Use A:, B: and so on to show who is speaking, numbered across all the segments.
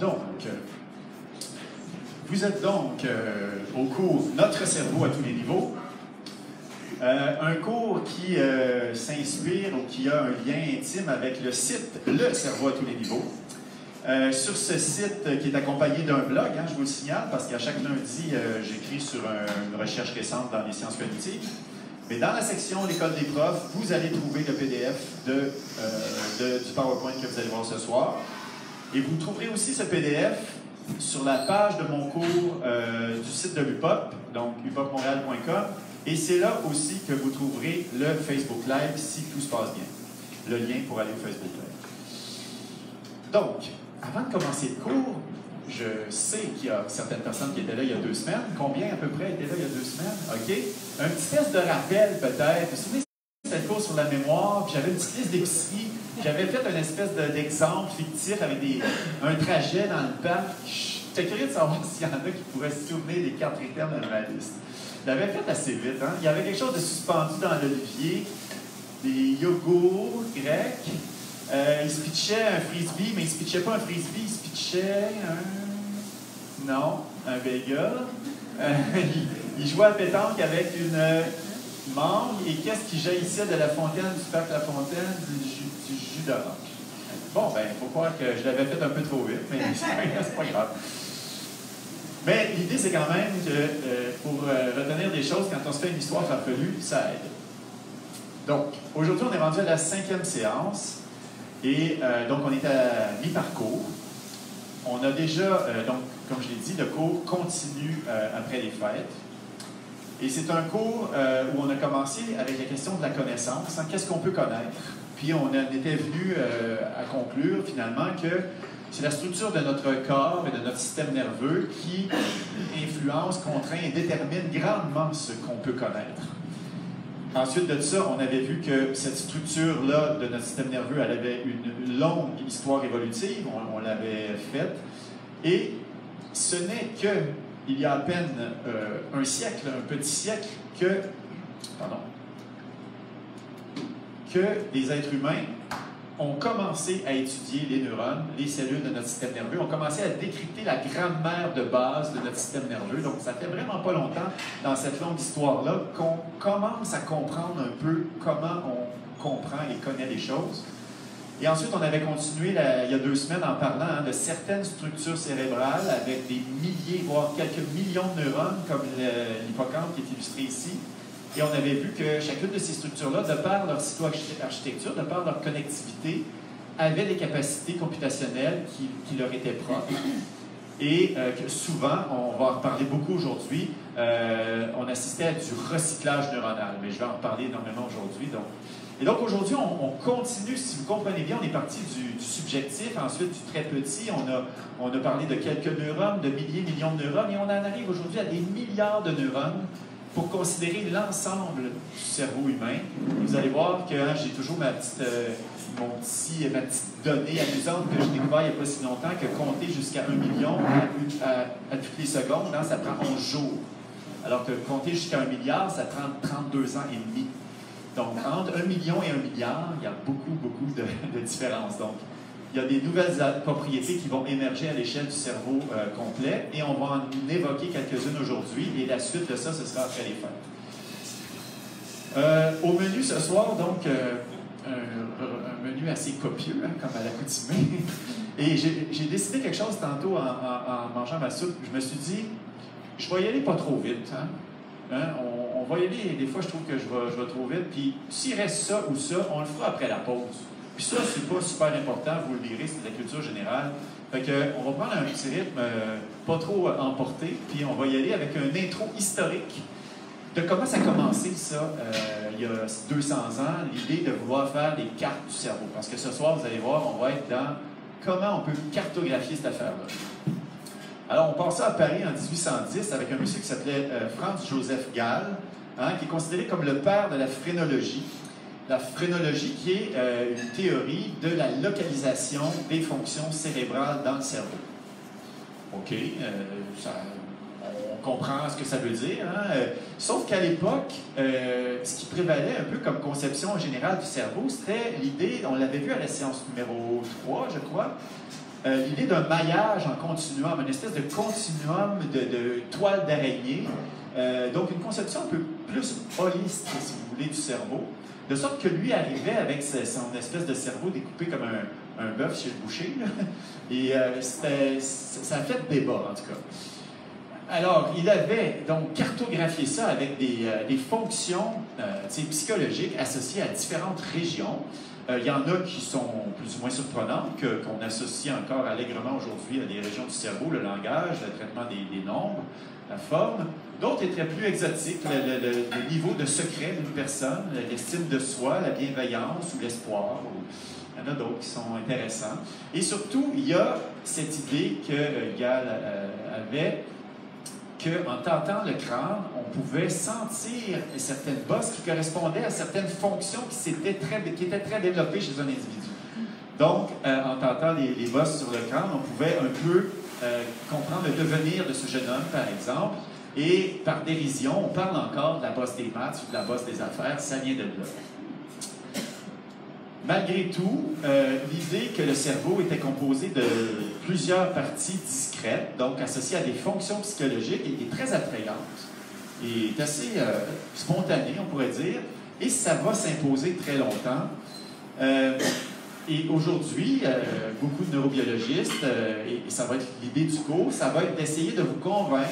A: Donc, euh, vous êtes donc euh, au cours Notre cerveau à tous les niveaux. Euh, un cours qui s'inspire ou qui a un lien intime avec le site Le cerveau à tous les niveaux. sur ce site qui est accompagné d'un blog, hein, je vous le signale, parce qu'à chaque lundi, j'écris sur une recherche récente dans les sciences cognitives. Mais dans la section L'école des profs, vous allez trouver le PDF de, du PowerPoint que vous allez voir ce soir. Et vous trouverez aussi ce PDF sur la page de mon cours euh, du site de l'UPOP, donc upopmontréal.com. Et c'est là aussi que vous trouverez le Facebook Live si tout se passe bien. Le lien pour aller au Facebook Live. Donc, avant de commencer le cours, je sais qu'il y a certaines personnes qui étaient là il y a deux semaines. Combien à peu près étaient là il y a deux semaines? OK? Un petit test de rappel peut-être. Vous vous souvenez, cette cours sur la mémoire, j'avais une petite liste d'épicerie j'avais fait une espèce d'exemple fictif avec des, un trajet dans le parc. J'étais curieux de savoir s'il y en a qui pourraient se souvenir des quatre critères de ma liste. Je l'avais fait assez vite. Hein? Il y avait quelque chose de suspendu dans l'olivier, des yogourts grecs. Euh, il se pitchait un frisbee, mais il se pitchait pas un frisbee, il se pitchait un. Non, un bagel. Euh, il, jouait à pétanque avec une mangue. Et qu'est-ce qui jaillissait de la fontaine du parc La Fontaine? du jus Bon, ben, il faut croire que je l'avais fait un peu trop vite, mais c'est pas grave. Mais l'idée, c'est quand même que euh, pour euh, retenir des choses, quand on se fait une histoire farfelue, ça aide. Donc, aujourd'hui, on est rendu à la cinquième séance. Et euh, donc, on est à mi-parcours. On a déjà, donc, comme je l'ai dit, le cours continue après les fêtes. Et c'est un cours où on a commencé avec la question de la connaissance. Hein. Qu'est-ce qu'on peut connaître? Puis on était venu euh, à conclure finalement que c'est la structure de notre corps et de notre système nerveux qui influence, contraint et détermine grandement ce qu'on peut connaître. Ensuite de ça, on avait vu que cette structure-là de notre système nerveux, elle avait une longue histoire évolutive, on, l'avait faite, et ce n'est que il y a à peine euh, un siècle, un petit siècle, que, pardon, que les êtres humains ont commencé à étudier les neurones, les cellules de notre système nerveux, ont commencé à décrypter la grammaire de base de notre système nerveux. Donc, ça fait vraiment pas longtemps dans cette longue histoire-là qu'on commence à comprendre un peu comment on comprend et connaît les choses. Et ensuite, on avait continué il y a deux semaines en parlant hein, de certaines structures cérébrales avec des milliers, voire quelques millions de neurones, comme l'hippocampe qui est illustré ici, et on avait vu que chacune de ces structures-là, de par leur cytoarchitecture, de par leur connectivité, avait des capacités computationnelles qui, leur étaient propres. Et euh, souvent, on va en parler beaucoup aujourd'hui, euh, on assistait à du recyclage neuronal. Mais je vais en parler énormément aujourd'hui. Donc. Et donc aujourd'hui, on, continue, si vous comprenez bien, on est parti du, subjectif, ensuite du très petit. On a, on a parlé de quelques neurones, de milliers, millions de neurones, et on en arrive aujourd'hui à des milliards de neurones pour considérer l'ensemble du cerveau humain. vous allez voir que j'ai toujours ma petite, euh, mon petit, ma petite donnée amusante que j'ai découvert il n'y a pas si longtemps que compter jusqu'à un million à, toutes les secondes, hein, ça prend 11 jours. Alors que compter jusqu'à un milliard, ça prend 32 ans et demi. Donc, entre un million et un milliard, il y a beaucoup, beaucoup de, de différences. Donc, il y a des nouvelles propriétés qui vont émerger à l'échelle du cerveau euh, complet et on va en évoquer quelques-unes aujourd'hui et la suite de ça, ce sera après les fêtes. Euh, au menu ce soir, donc, euh, un, menu assez copieux, hein, comme à l'accoutumée. Et j'ai décidé quelque chose tantôt en, mangeant ma soupe. Je me suis dit, je vais y aller pas trop vite. Hein. Hein, on, va y aller, des fois je trouve que je vais, je vais trop vite. Puis s'il reste ça ou ça, on le fera après la pause. Puis ça, c'est pas super important, vous le direz, c'est de la culture générale. Fait que, on va prendre un petit rythme euh, pas trop emporté, puis on va y aller avec un intro historique de comment ça a commencé, ça, euh, il y a 200 ans, l'idée de vouloir faire des cartes du cerveau. Parce que ce soir, vous allez voir, on va être dans comment on peut cartographier cette affaire-là. Alors, on passe à Paris en 1810 avec un monsieur qui s'appelait euh, Franz Joseph Gall, hein, qui est considéré comme le père de la phrénologie la phrénologie, qui est euh, une théorie de la localisation des fonctions cérébrales dans le cerveau. OK, euh, on comprend ce que ça veut dire. Hein? Euh, sauf qu'à l'époque, ce qui prévalait un peu comme conception générale du cerveau, c'était l'idée, on l'avait vu à la séance numéro 3, je crois, l'idée d'un maillage en continuum, une espèce de continuum de, toile d'araignée. donc, une conception un peu plus holiste, si vous voulez, du cerveau. De sorte que lui arrivait avec son espèce de cerveau découpé comme un, bœuf chez le boucher. Et ça a fait débat, en tout cas. Alors, il avait donc cartographié ça avec des, euh, fonctions euh, psychologiques associées à différentes régions. Euh, il y en a qui sont plus ou moins surprenantes, qu'on associe encore allègrement aujourd'hui à des régions du cerveau, le langage, le traitement des, nombres, la forme. D'autres étaient plus exotiques, le, niveau de secret d'une personne, l'estime de soi, la bienveillance ou l'espoir. Il y en a d'autres qui sont intéressants. Et surtout, il y a cette idée que Gall avait qu'en tentant le crâne, on pouvait sentir certaines bosses qui correspondaient à certaines fonctions qui, étaient très, développées chez un individu. Donc, euh, en tentant les, bosses sur le crâne, on pouvait un peu euh, comprendre le devenir de ce jeune homme, par exemple. Et par dérision, on parle encore de la bosse des maths ou de la bosse des affaires, ça vient de là. Malgré tout, euh, l'idée que le cerveau était composé de plusieurs parties discrètes, donc associées à des fonctions psychologiques, est, très attrayante et assez euh, spontanée, on pourrait dire, et ça va s'imposer très longtemps. Euh, et aujourd'hui, beaucoup de neurobiologistes, et ça va être l'idée du cours, ça va être d'essayer de vous convaincre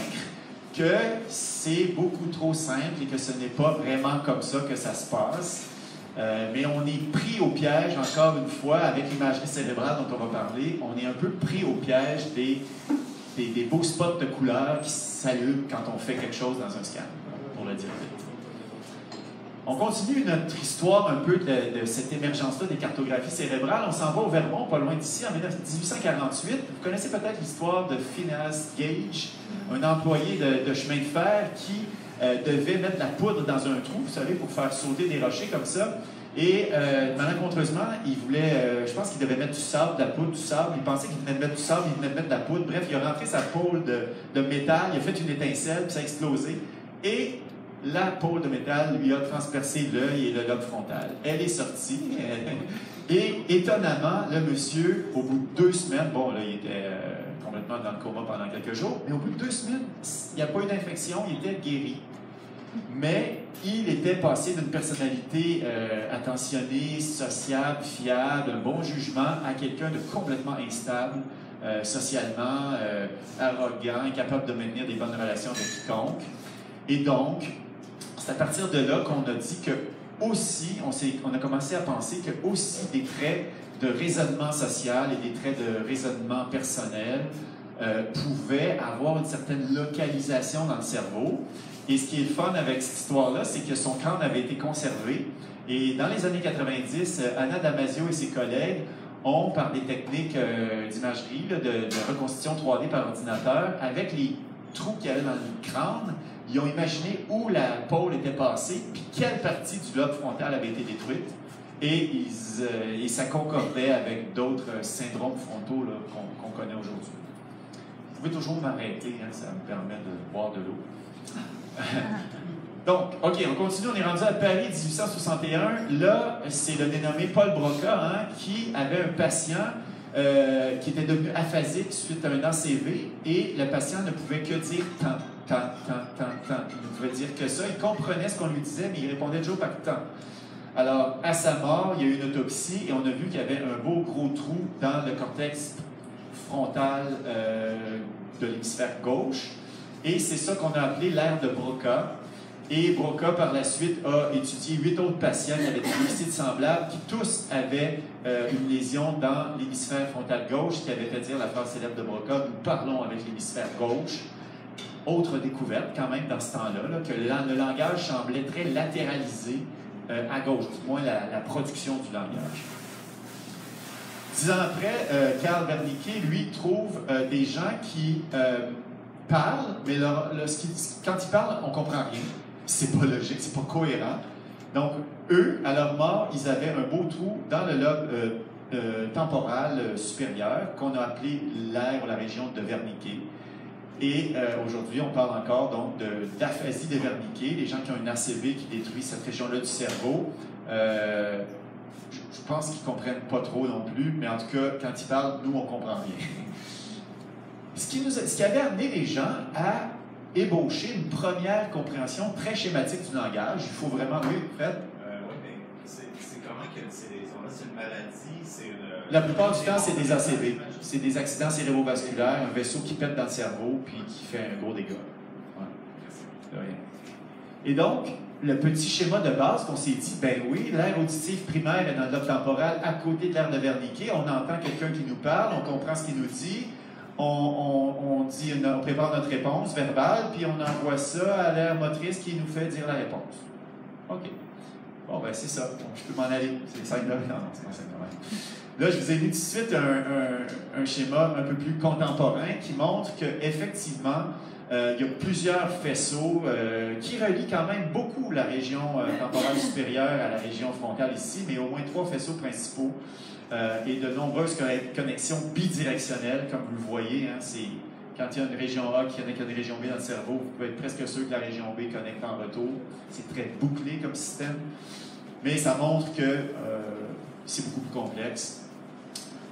A: que c'est beaucoup trop simple et que ce n'est pas vraiment comme ça que ça se passe. Euh, mais on est pris au piège, encore une fois, avec l'imagerie cérébrale dont on va parler, on est un peu pris au piège des, des, beaux spots de couleurs qui s'allument quand on fait quelque chose dans un scan, pour le dire On continue notre histoire un peu de, cette émergence-là des cartographies cérébrales. On s'en va au Vermont, pas loin d'ici, en 1848. Vous connaissez peut-être l'histoire de Phineas Gage, un employé de, de chemin de fer qui euh, devait mettre la poudre dans un trou, vous savez, pour faire sauter des rochers comme ça. Et euh, malencontreusement, il voulait, euh, je pense qu'il devait mettre du sable, de la poudre, du sable. Il pensait qu'il venait de mettre du sable, il venait de mettre de la poudre. Bref, il a rentré sa pôle de, métal, il a fait une étincelle, puis ça a explosé. Et la pôle de métal lui a transpercé l'œil et le lobe frontal. Elle est sortie. et étonnamment, le monsieur, au bout de deux semaines, bon, là, il était complètement dans le coma pendant quelques jours, mais au bout de deux semaines, il n'y a pas eu d'infection, il était guéri. Mais il était passé d'une personnalité euh, attentionnée, sociable, fiable, un bon jugement, à quelqu'un de complètement instable, euh, socialement, euh, arrogant, incapable de maintenir des bonnes relations avec quiconque. Et donc, c'est à partir de là qu'on a dit que aussi, on, a commencé à penser que aussi des traits de raisonnement social et des traits de raisonnement personnel euh, pouvaient avoir une certaine localisation dans le cerveau. Et ce qui est fun avec cette histoire-là, c'est que son crâne avait été conservé. Et dans les années 90, euh, Anna Damasio et ses collègues ont, par des techniques euh, d'imagerie, de, de, reconstitution 3D par ordinateur, avec les trous qu'il y avait dans le crâne, ils ont imaginé où la pôle était passée, puis quelle partie du lobe frontal avait été détruite. Et, ils, ça concordait avec d'autres syndromes frontaux qu'on connaît aujourd'hui. Vous pouvez toujours m'arrêter, hein, ça me permet de boire de l'eau. Donc, OK, on continue. On est rendu à Paris 1861. Là, c'est le dénommé Paul Broca hein, qui avait un patient euh, qui était devenu aphasique suite à un ACV et le patient ne pouvait que dire tant, tant, tant, tant, tant. Il ne pouvait dire que ça. Il comprenait ce qu'on lui disait, mais il répondait toujours par tant. Alors, à sa mort, il y a eu une autopsie et on a vu qu'il y avait un beau gros trou dans le cortex frontal euh, de l'hémisphère gauche. Et c'est ça qu'on a appelé l'ère de Broca. Et Broca, par la suite, a étudié huit autres patients avaient des déficits semblables, qui tous avaient euh, une lésion dans l'hémisphère frontal gauche, qui avait fait dire la phrase célèbre de Broca Nous parlons avec l'hémisphère gauche. Autre découverte, quand même, dans ce temps-là, que le langage semblait très latéralisé euh, à gauche, du moins la, production du langage. Dix ans après, euh, Karl Wernicke, lui, trouve euh, des gens qui parlent, mais quand ils parlent, on comprend rien. C'est pas logique, c'est pas cohérent. Donc, eux, à leur mort, ils avaient un beau trou dans le lobe temporal supérieur qu'on a appelé l'air ou la région de Wernicke. Et euh, aujourd'hui, on parle encore donc d'aphasie déverniquée, les gens qui ont une ACV qui détruit cette région-là du cerveau. Euh, je pense qu'ils ne comprennent pas trop non plus, mais en tout cas, quand ils parlent, nous, on comprend rien. ce, qui nous ce avait amené les gens à ébaucher une première compréhension très schématique du langage. Il faut vraiment... Oui,
B: mais c'est c'est une maladie? C'est une...
A: La plupart du temps, c'est des ACV. C'est des accidents cérébrovasculaires, un vaisseau qui pète dans le cerveau puis qui fait un gros dégât. Ouais. Et donc, le petit schéma de base qu'on s'est dit, ben oui, l'air auditif primaire est dans le lobe temporal à côté de l'air de Wernicke. On entend quelqu'un qui nous parle, on comprend ce qu'il nous dit, on, dit, on prépare notre réponse verbale, puis on envoie ça à l'air motrice qui nous fait dire la réponse. OK. Bon, ben c'est ça. je peux m'en aller. C'est 5 Non, non, c'est pas 5 Là, je vous ai mis tout de suite un, un, schéma un peu plus contemporain qui montre qu'effectivement, euh, il y a plusieurs faisceaux euh, qui relient quand même beaucoup la région euh, temporale supérieure à la région frontale ici, mais au moins trois faisceaux principaux et de nombreuses connexions bidirectionnelles, comme vous le voyez. Hein, quand il y a une région A qui connecte à une région B dans le cerveau, vous pouvez être presque sûr que la région B connecte en retour. C'est très bouclé comme système, mais ça montre que c'est beaucoup plus complexe.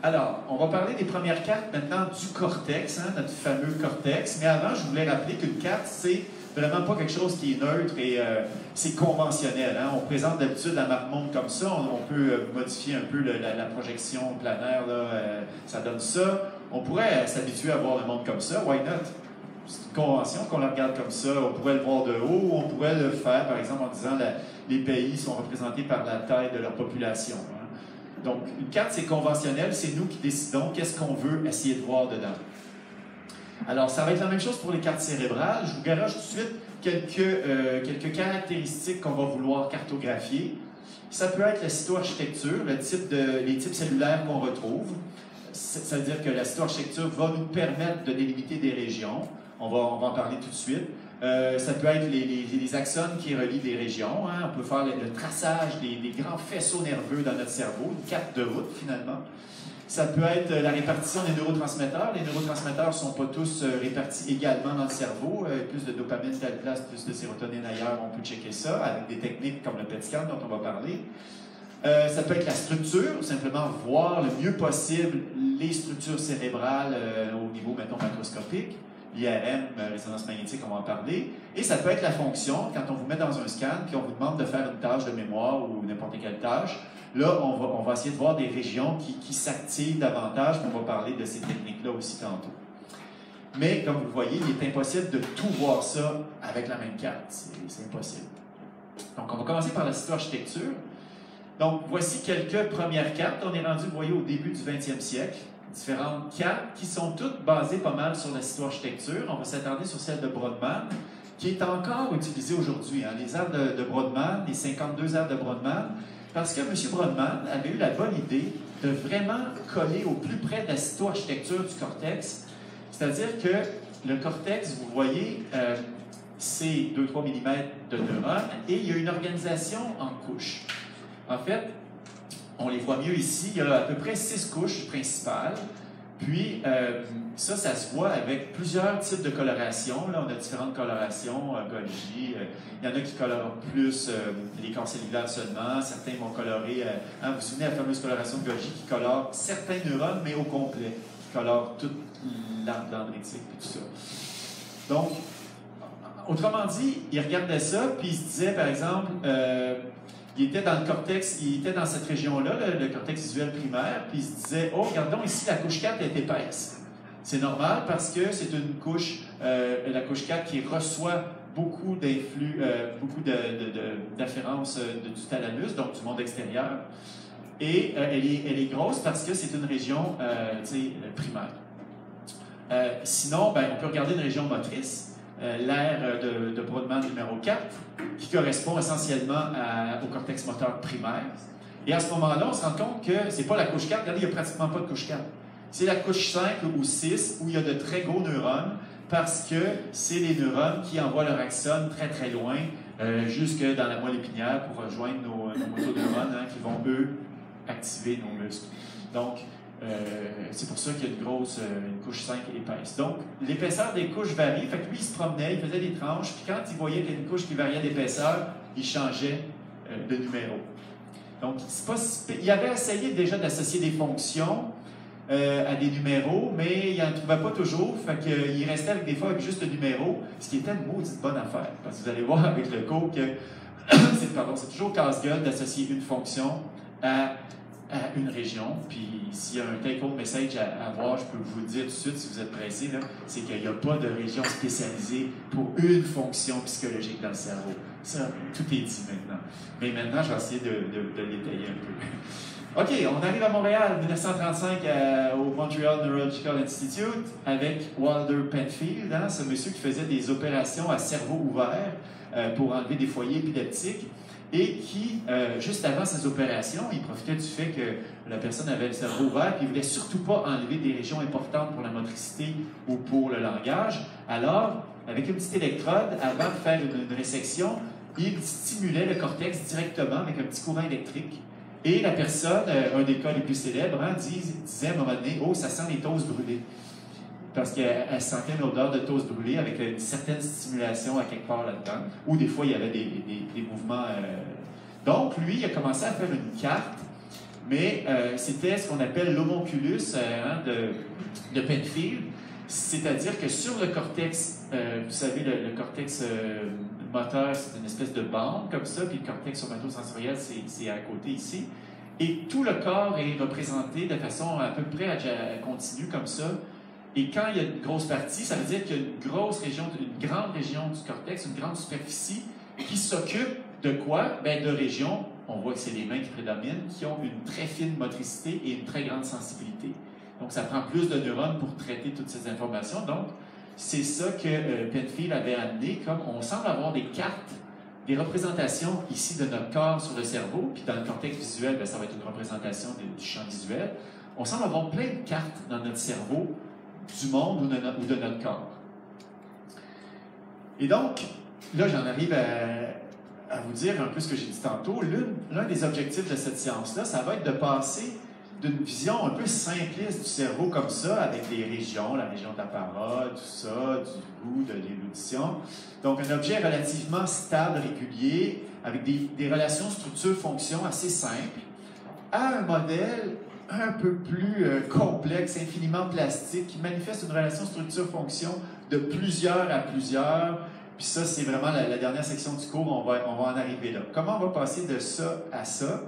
A: Alors, on va parler des premières cartes maintenant du cortex, hein, notre fameux cortex. Mais avant, je voulais rappeler qu'une carte, c'est vraiment pas quelque chose qui est neutre et euh, c'est conventionnel. Hein. On présente d'habitude la map monde comme ça. On, peut euh, modifier un peu la, projection planaire, euh, ça donne ça. On pourrait s'habituer à voir le monde comme ça. Why not? C'est une convention qu'on la regarde comme ça. On pourrait le voir de haut, on pourrait le faire, par exemple, en disant que les pays sont représentés par la taille de leur population. Hein. Donc, une carte, c'est conventionnel, c'est nous qui décidons qu'est-ce qu'on veut essayer de voir dedans. Alors, ça va être la même chose pour les cartes cérébrales. Je vous garage tout de suite quelques, euh, quelques caractéristiques qu'on va vouloir cartographier. Ça peut être la cytoarchitecture, le type de, les types cellulaires qu'on retrouve. Ça veut dire que la cytoarchitecture va nous permettre de délimiter des régions. On va, en parler tout de suite. Euh, ça peut être les, axones qui relient les régions. Hein. On peut faire le, traçage des, grands faisceaux nerveux dans notre cerveau, une carte de route finalement. Ça peut être la répartition des neurotransmetteurs. Les neurotransmetteurs ne sont pas tous euh, répartis également dans le cerveau. Euh, plus de dopamine telle place, plus de sérotonine ailleurs, on peut checker ça avec des techniques comme le PET scan dont on va parler. ça peut être la structure, simplement voir le mieux possible les structures cérébrales au niveau, mettons, macroscopique l'IRM, euh, résonance magnétique, on va en parler. Et ça peut être la fonction, quand on vous met dans un scan, puis on vous demande de faire une tâche de mémoire ou n'importe quelle tâche. Là, on va, on va essayer de voir des régions qui, qui s'activent davantage, puis on va parler de ces techniques-là aussi tantôt. Mais comme vous le voyez, il est impossible de tout voir ça avec la même carte. C'est impossible. Donc, on va commencer par la cytoarchitecture. Donc, voici quelques premières cartes. On est rendu, vous voyez, au début du 20e siècle différentes cartes qui sont toutes basées pas mal sur la cytoarchitecture. On va s'attarder sur celle de Brodmann, qui est encore utilisée aujourd'hui. Hein. Les de, Brodmann, les 52 aires de Brodmann, parce que M. Brodmann avait eu la bonne idée de vraiment coller au plus près de la cytoarchitecture du cortex. C'est-à-dire que le cortex, vous voyez, euh, c'est 2-3 mm de neurones et il y a une organisation en couches. En fait, on les voit mieux ici. Il y a à peu près six couches principales. Puis, euh, ça, ça se voit avec plusieurs types de colorations. Là, on a différentes colorations, euh, Golgi. Euh, il y en a qui colorent plus les corps cellulaires seulement. Certains vont colorer... Hein, vous vous souvenez de la fameuse coloration de Golgi qui colore certains neurones, mais au complet. Qui colore toute l'arbre dendritique et tout ça. Donc, autrement dit, il regardait ça, puis il se disait, par exemple il était dans le cortex, il était dans cette région-là, le, cortex visuel primaire, puis il se disait Oh, regardons ici, la couche 4 est épaisse. C'est normal parce que c'est une couche, euh, la couche 4 qui reçoit beaucoup d'influx, euh, beaucoup d'afférences euh, du thalamus, donc du monde extérieur. Et elle, est, elle, est, grosse parce que c'est une région primaire. sinon, ben, on peut regarder une région motrice. Euh, l'ère de, de, Brodmann numéro 4, qui correspond essentiellement au cortex moteur primaire. Et à ce moment-là, on se rend compte que c'est pas la couche 4, regardez, il n'y a pratiquement pas de couche 4. C'est la couche 5 ou 6 où il y a de très gros neurones parce que c'est les neurones qui envoient leur axone très très loin, euh, jusque dans la moelle épinière pour rejoindre nos, nos motoneurones hein, qui vont, eux, activer nos muscles. Donc, c'est pour ça qu'il y a une grosse euh, couche 5 épaisse. Donc, l'épaisseur des couches varie. Fait lui, il se promenait, il faisait des tranches, puis quand il voyait qu'il y avait une couche qui variait d'épaisseur, il changeait euh, de numéro. Donc, pas il avait essayé déjà d'associer des fonctions euh, à des numéros, mais il n'en trouvait pas toujours. Fait qu'il restait avec des fois avec juste le numéro, ce qui était une maudite bonne affaire. Parce que vous allez voir avec le cours que c'est toujours casse-gueule d'associer une fonction à, une région. Puis s'il y a un take-home message à, voir, je peux vous dire tout de suite si vous êtes pressé, c'est qu'il n'y a pas de région spécialisée pour une fonction psychologique dans le cerveau. Ça, tout est dit maintenant. Mais maintenant, je vais essayer de détailler un peu. OK, on arrive à Montréal, 1935, euh, au Montreal Neurological Institute, avec Walter Penfield, hein, ce monsieur qui faisait des opérations à cerveau ouvert euh, pour enlever des foyers épileptiques et qui, euh, juste avant ces opérations, il profitait du fait que la personne avait le cerveau ouvert et il voulait surtout pas enlever des régions importantes pour la motricité ou pour le langage. Alors, avec une petite électrode, avant de faire une résection, il stimulait le cortex directement avec un petit courant électrique et la personne, euh, un des cas les plus célèbres, hein, disait à un moment donné Oh, ça sent les toasts brûlés. Parce qu'elle sentait une odeur de toast brûlé avec une certaine stimulation à quelque part là-dedans. Ou des fois, il y avait des, des, mouvements. Euh. Donc, lui, il a commencé à faire une carte, mais euh, c'était ce qu'on appelle l'homonculus hein, de, de Penfield. C'est-à-dire que sur le cortex, vous savez, le, cortex moteur, c'est une espèce de bande comme ça, puis le cortex somatosensoriel, c'est à côté ici. Et tout le corps est représenté de façon à peu près continue comme ça. Et quand il y a une grosse partie, ça veut dire qu'il y a une grosse région, une grande région du cortex, une grande superficie qui s'occupe de quoi? Ben, de régions, on voit que c'est les mains qui prédominent, qui ont une très fine motricité et une très grande sensibilité. Donc, ça prend plus de neurones pour traiter toutes ces informations. Donc, c'est ça que euh, Penfield avait amené, comme on semble avoir des cartes, des représentations ici de notre corps sur le cerveau, puis dans le contexte visuel, ben, ça va être une représentation du champ visuel. On semble avoir plein de cartes dans notre cerveau du monde ou de, notre corps. Et donc, là, j'en arrive à, vous dire un peu ce que j'ai dit tantôt. L'un des objectifs de cette séance-là, ça va être de passer d'une vision un peu simpliste du cerveau comme ça, avec des régions, la région de la parole, tout ça, du goût, de l'éludition. Donc, un objet relativement stable, régulier, avec des, des relations structure-fonction assez simples, à un modèle un peu plus euh, complexe, infiniment plastique, qui manifeste une relation structure-fonction de plusieurs à plusieurs. Puis ça, c'est vraiment la, dernière section du cours, on va, on va en arriver là. Comment on va passer de ça à ça?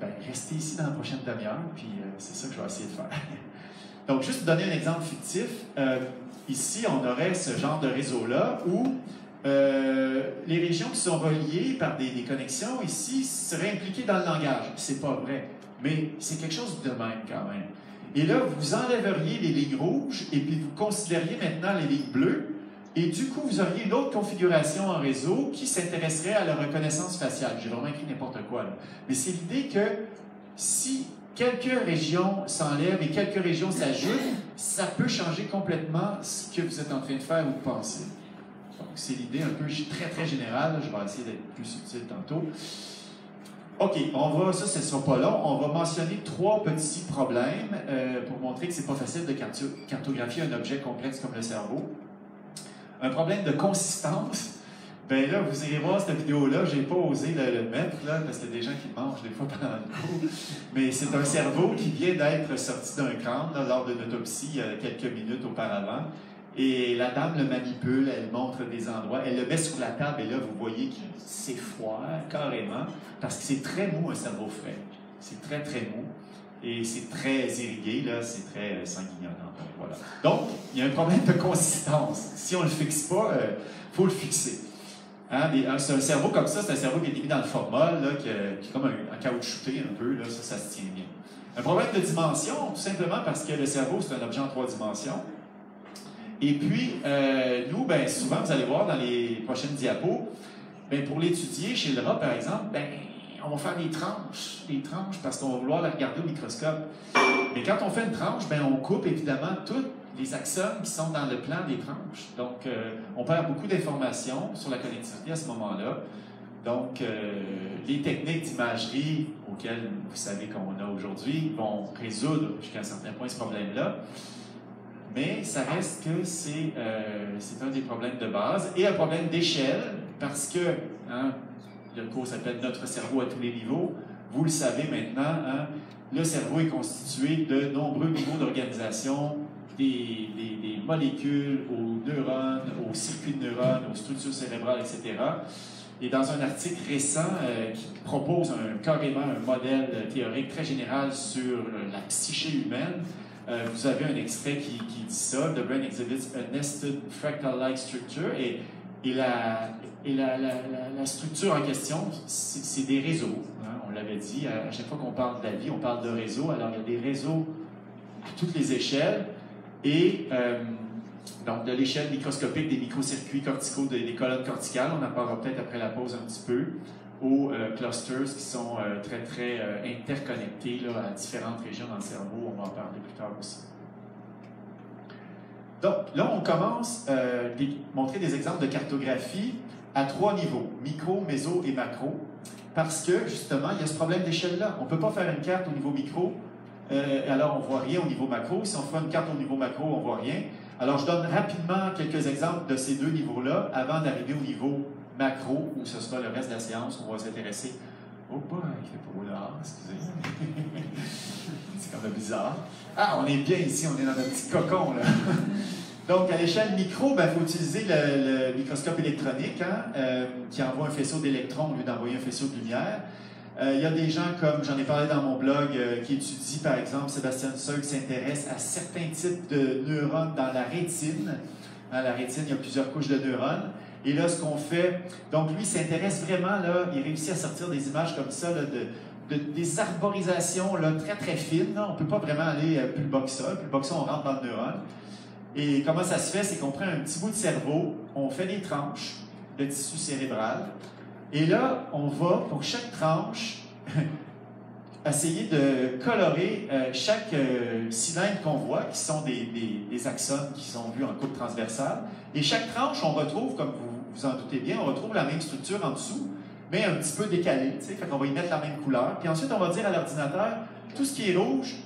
A: ben, restez ici dans la prochaine demi-heure, puis euh, c'est ça que je vais essayer de faire. Donc, juste donner un exemple fictif, euh, ici, on aurait ce genre de réseau-là où les régions qui sont reliées par des, connexions ici seraient impliquées dans le langage. C'est pas vrai, mais c'est quelque chose de même quand même. Et là, vous enlèveriez les lignes rouges et puis vous considériez maintenant les lignes bleues et du coup, vous auriez une autre configuration en réseau qui s'intéresserait à la reconnaissance faciale. J'ai vraiment écrit n'importe quoi. Là. Mais c'est l'idée que si quelques régions s'enlèvent et quelques régions s'ajoutent, ça peut changer complètement ce que vous êtes en train de faire ou de penser. Donc, c'est l'idée un peu très, très générale. Je vais essayer d'être plus subtil tantôt. OK, on va, ça, ce ne sera pas long. On va mentionner trois petits problèmes euh, pour montrer que ce n'est pas facile de cartographier un objet complexe comme le cerveau un problème de consistance. Ben là, vous irez voir cette vidéo-là, j'ai pas osé le, mettre, là, parce qu'il y a des gens qui mangent des fois pendant le. Mais c'est un cerveau qui vient d'être sorti d'un crâne lors d'une autopsie euh, quelques minutes auparavant. Et la dame le manipule, elle montre des endroits, elle le met sur la table, et là, vous voyez que c'est froid, carrément, parce que c'est très mou, un cerveau frais. C'est très, très mou. Et c'est très irrigué, là, c'est très euh, sanguignonnant. Voilà. Donc, il y a un problème de consistance. Si on ne le fixe pas, il euh, faut le fixer. Hein, c'est un cerveau comme ça, c'est un cerveau qui est mis dans le formol, là, qui, est comme un, caoutchouté un peu, là, ça se tient bien. Un problème de dimension, tout simplement parce que le cerveau, c'est un objet en trois dimensions. Et puis, euh, nous, ben, souvent, vous allez voir dans les prochaines diapos, ben, pour l'étudier chez le rat, par exemple, ben, on va faire des tranches, des tranches parce qu'on va vouloir la regarder au microscope. Mais quand on fait une tranche, ben, on coupe évidemment tous les axones qui sont dans le plan des tranches. Donc, euh, on perd beaucoup d'informations sur la connectivité à ce moment-là. Donc, euh, les techniques d'imagerie auxquelles vous savez qu'on a aujourd'hui vont résoudre jusqu'à un certain point ce problème-là. Mais ça reste que euh, c'est un des problèmes de base et un problème d'échelle parce que hein, le cours s'appelle Notre cerveau à tous les niveaux. Vous le savez maintenant, hein, le cerveau est constitué de nombreux niveaux d'organisation, des, molécules aux neurones, aux circuits de neurones, aux structures cérébrales, etc. Et dans un article récent euh, qui propose carrément un modèle théorique très général sur la psyché humaine, euh, vous avez un extrait qui, qui, dit ça, The brain exhibits a nested fractal-like structure, et, et, la, et la, la, la, structure en question, c'est des réseaux. Hein, on l'avait dit, à, chaque fois qu'on parle de la vie, on parle de réseaux. Alors, il y a des réseaux à toutes les échelles, et euh, donc de l'échelle microscopique des microcircuits corticaux, des, colonnes corticales, on en parlera peut-être après la pause un petit peu, aux euh, clusters qui sont euh, très, très euh, interconnectés à différentes régions dans le cerveau. On va en parler plus tard aussi. Donc, là, on commence à montrer des exemples de cartographie à trois niveaux, micro, méso et macro, parce que, justement, il y a ce problème d'échelle-là. On ne peut pas faire une carte au niveau micro, alors on ne voit rien au niveau macro. Si on fait une carte au niveau macro, on ne voit rien. Alors, je donne rapidement quelques exemples de ces deux niveaux-là avant d'arriver au niveau macro, où ce sera le reste de la séance, on va s'intéresser. Oh boy, il fait pas beau dehors, excusez. c'est quand même bizarre. Ah, on est bien ici, on est dans un petit cocon, là. Donc, à l'échelle micro, il ben, faut utiliser le, microscope électronique hein, euh, qui envoie un faisceau d'électrons au lieu d'envoyer un faisceau de lumière. Euh, il y a des gens, comme j'en ai parlé dans mon blog, euh, qui étudient, par exemple, Sébastien Seug s'intéresse à certains types de neurones dans la rétine. Dans la rétine, il y a plusieurs couches de neurones. Et là, ce qu'on fait, donc lui s'intéresse vraiment, là, il réussit à sortir des images comme ça, de, des arborisations là, très très fines. On ne peut pas vraiment aller euh, plus bas que ça. Plus bas que ça, on rentre dans le neurone. Et comment ça se fait? C'est qu'on prend un petit bout de cerveau, on fait des tranches de tissu cérébral, et là, on va, pour chaque tranche, essayer de colorer euh, chaque euh, cylindre qu'on voit, qui sont des, des, axones qui sont vus en coupe transversale. Et chaque tranche, on retrouve, comme vous vous en doutez bien, on retrouve la même structure en dessous, mais un petit peu décalée. Fait qu'on va y mettre la même couleur. Puis ensuite, on va dire à l'ordinateur, tout ce qui est rouge,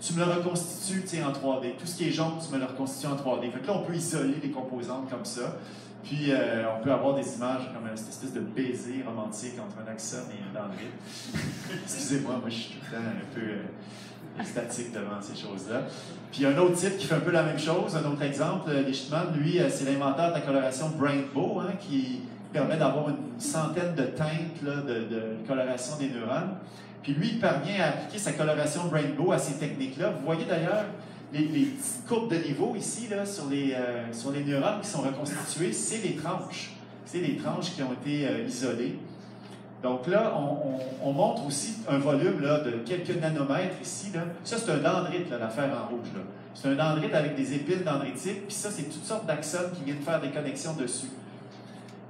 A: tu me le reconstitues en 3D. Tout ce qui est jaune, tu me le reconstitues en 3D. Fait que là, on peut isoler les composantes comme ça. Puis euh, on peut avoir des images comme cette espèce de baiser romantique entre un axone et un dendrite. Excusez-moi, moi je suis tout le temps un peu euh, extatique devant ces choses-là. Puis un autre type qui fait un peu la même chose, un autre exemple, euh, Lichtman, lui, c'est l'inventeur de la coloration Brainbow, hein, qui permet d'avoir une centaine de teintes de, coloration des neurones. Puis lui, il parvient à appliquer sa coloration Brainbow à ces techniques-là. Vous voyez d'ailleurs, les, petites courbes de niveau ici, là, sur, les, euh, les neurones qui sont reconstitués, c'est les tranches. C'est les tranches qui ont été euh, isolées. Donc là, on, montre aussi un volume là, de quelques nanomètres ici. Ça, c'est un dendrite, l'affaire en rouge. C'est un dendrite avec des épines dendritiques. Puis ça, c'est toutes sortes d'axones qui viennent faire des connexions dessus.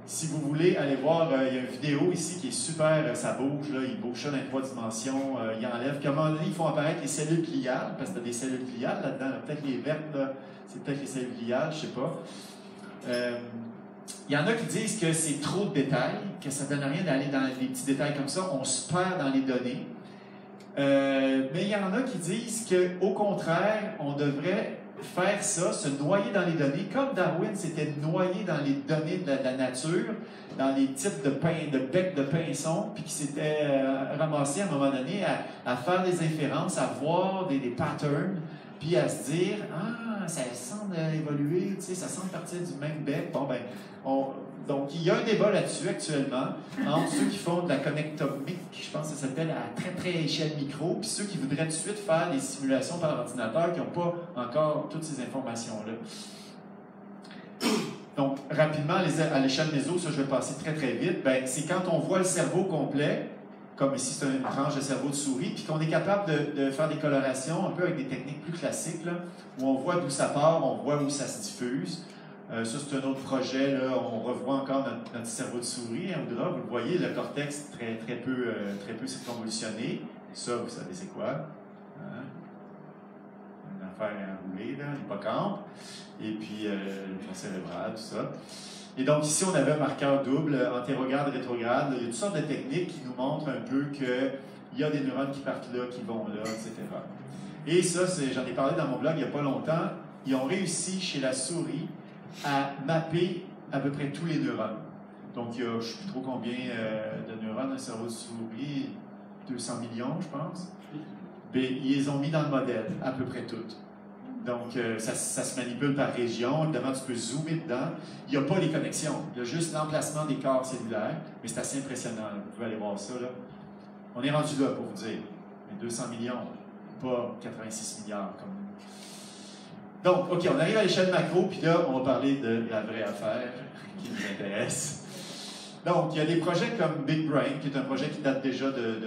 A: Si vous voulez aller voir, euh, il y a une vidéo ici qui est super, euh, ça bouge, là, il bouge ça dans trois dimensions, euh, il enlève. Comment ils font apparaître les cellules gliales, parce que a des cellules gliales là-dedans, peut-être les vertes, c'est peut-être les cellules gliales, je sais pas. il y en a qui disent que c'est trop de détails, que ça ne donne rien d'aller dans des petits détails comme ça, on se perd dans les données. mais il y en a qui disent qu'au contraire, on devrait faire ça, se noyer dans les données, comme Darwin s'était noyé dans les données de la, nature, dans les types de, pain, de becs de pinson, puis qui s'était euh, ramassé à un moment donné à, faire des inférences, à voir des, des, patterns, puis à se dire Ah, ça semble évoluer, tu sais, ça semble partir du même bec. Bon, ben, on, donc, il y a un débat là-dessus actuellement entre ceux qui font de la connectomique, je pense que ça s'appelle à très très échelle micro, puis ceux qui voudraient tout de suite faire des simulations par ordinateur qui n'ont pas encore toutes ces informations-là. Donc, rapidement, à l'échelle des ça je vais passer très très vite, ben, c'est quand on voit le cerveau complet, comme ici c'est une tranche de cerveau de souris, puis qu'on est capable de, de, faire des colorations un peu avec des techniques plus classiques, là, où on voit d'où ça part, on voit où ça se diffuse. Euh, ça, c'est un autre projet. Là. On revoit encore notre, cerveau de souris. Hein, vous le voyez, le cortex très, très peu, euh, très peu circonvolutionné. Ça, vous savez, c'est quoi? Hein? Une affaire là, l'hippocampe. Et puis, euh, le cérébral, tout ça. Et donc, ici, on avait un marqueur double, antérograde, rétrograde. Il y a toutes sortes de techniques qui nous montrent un peu qu'il y a des neurones qui partent là, qui vont là, etc. Et ça, j'en ai parlé dans mon blog il n'y a pas longtemps. Ils ont réussi chez la souris à mapper à peu près tous les neurones. Donc, il y a, je ne sais plus trop combien euh, de neurones le cerveau de souris, 200 millions, je pense. Mais ils les ont mis dans le modèle, à peu près toutes. Donc, euh, ça, ça, se manipule par région. Évidemment, tu peux zoomer dedans. Il n'y a pas les connexions. Il y a juste l'emplacement des corps cellulaires. Mais c'est assez impressionnant. Vous pouvez aller voir ça. Là. On est rendu là, pour vous dire. Mais 200 millions, pas 86 milliards. Comme... Donc, OK, on arrive à l'échelle macro. Puis là, on va parler de la vraie affaire qui nous intéresse. Donc, il y a des projets comme Big Brain, qui est un projet qui date déjà de,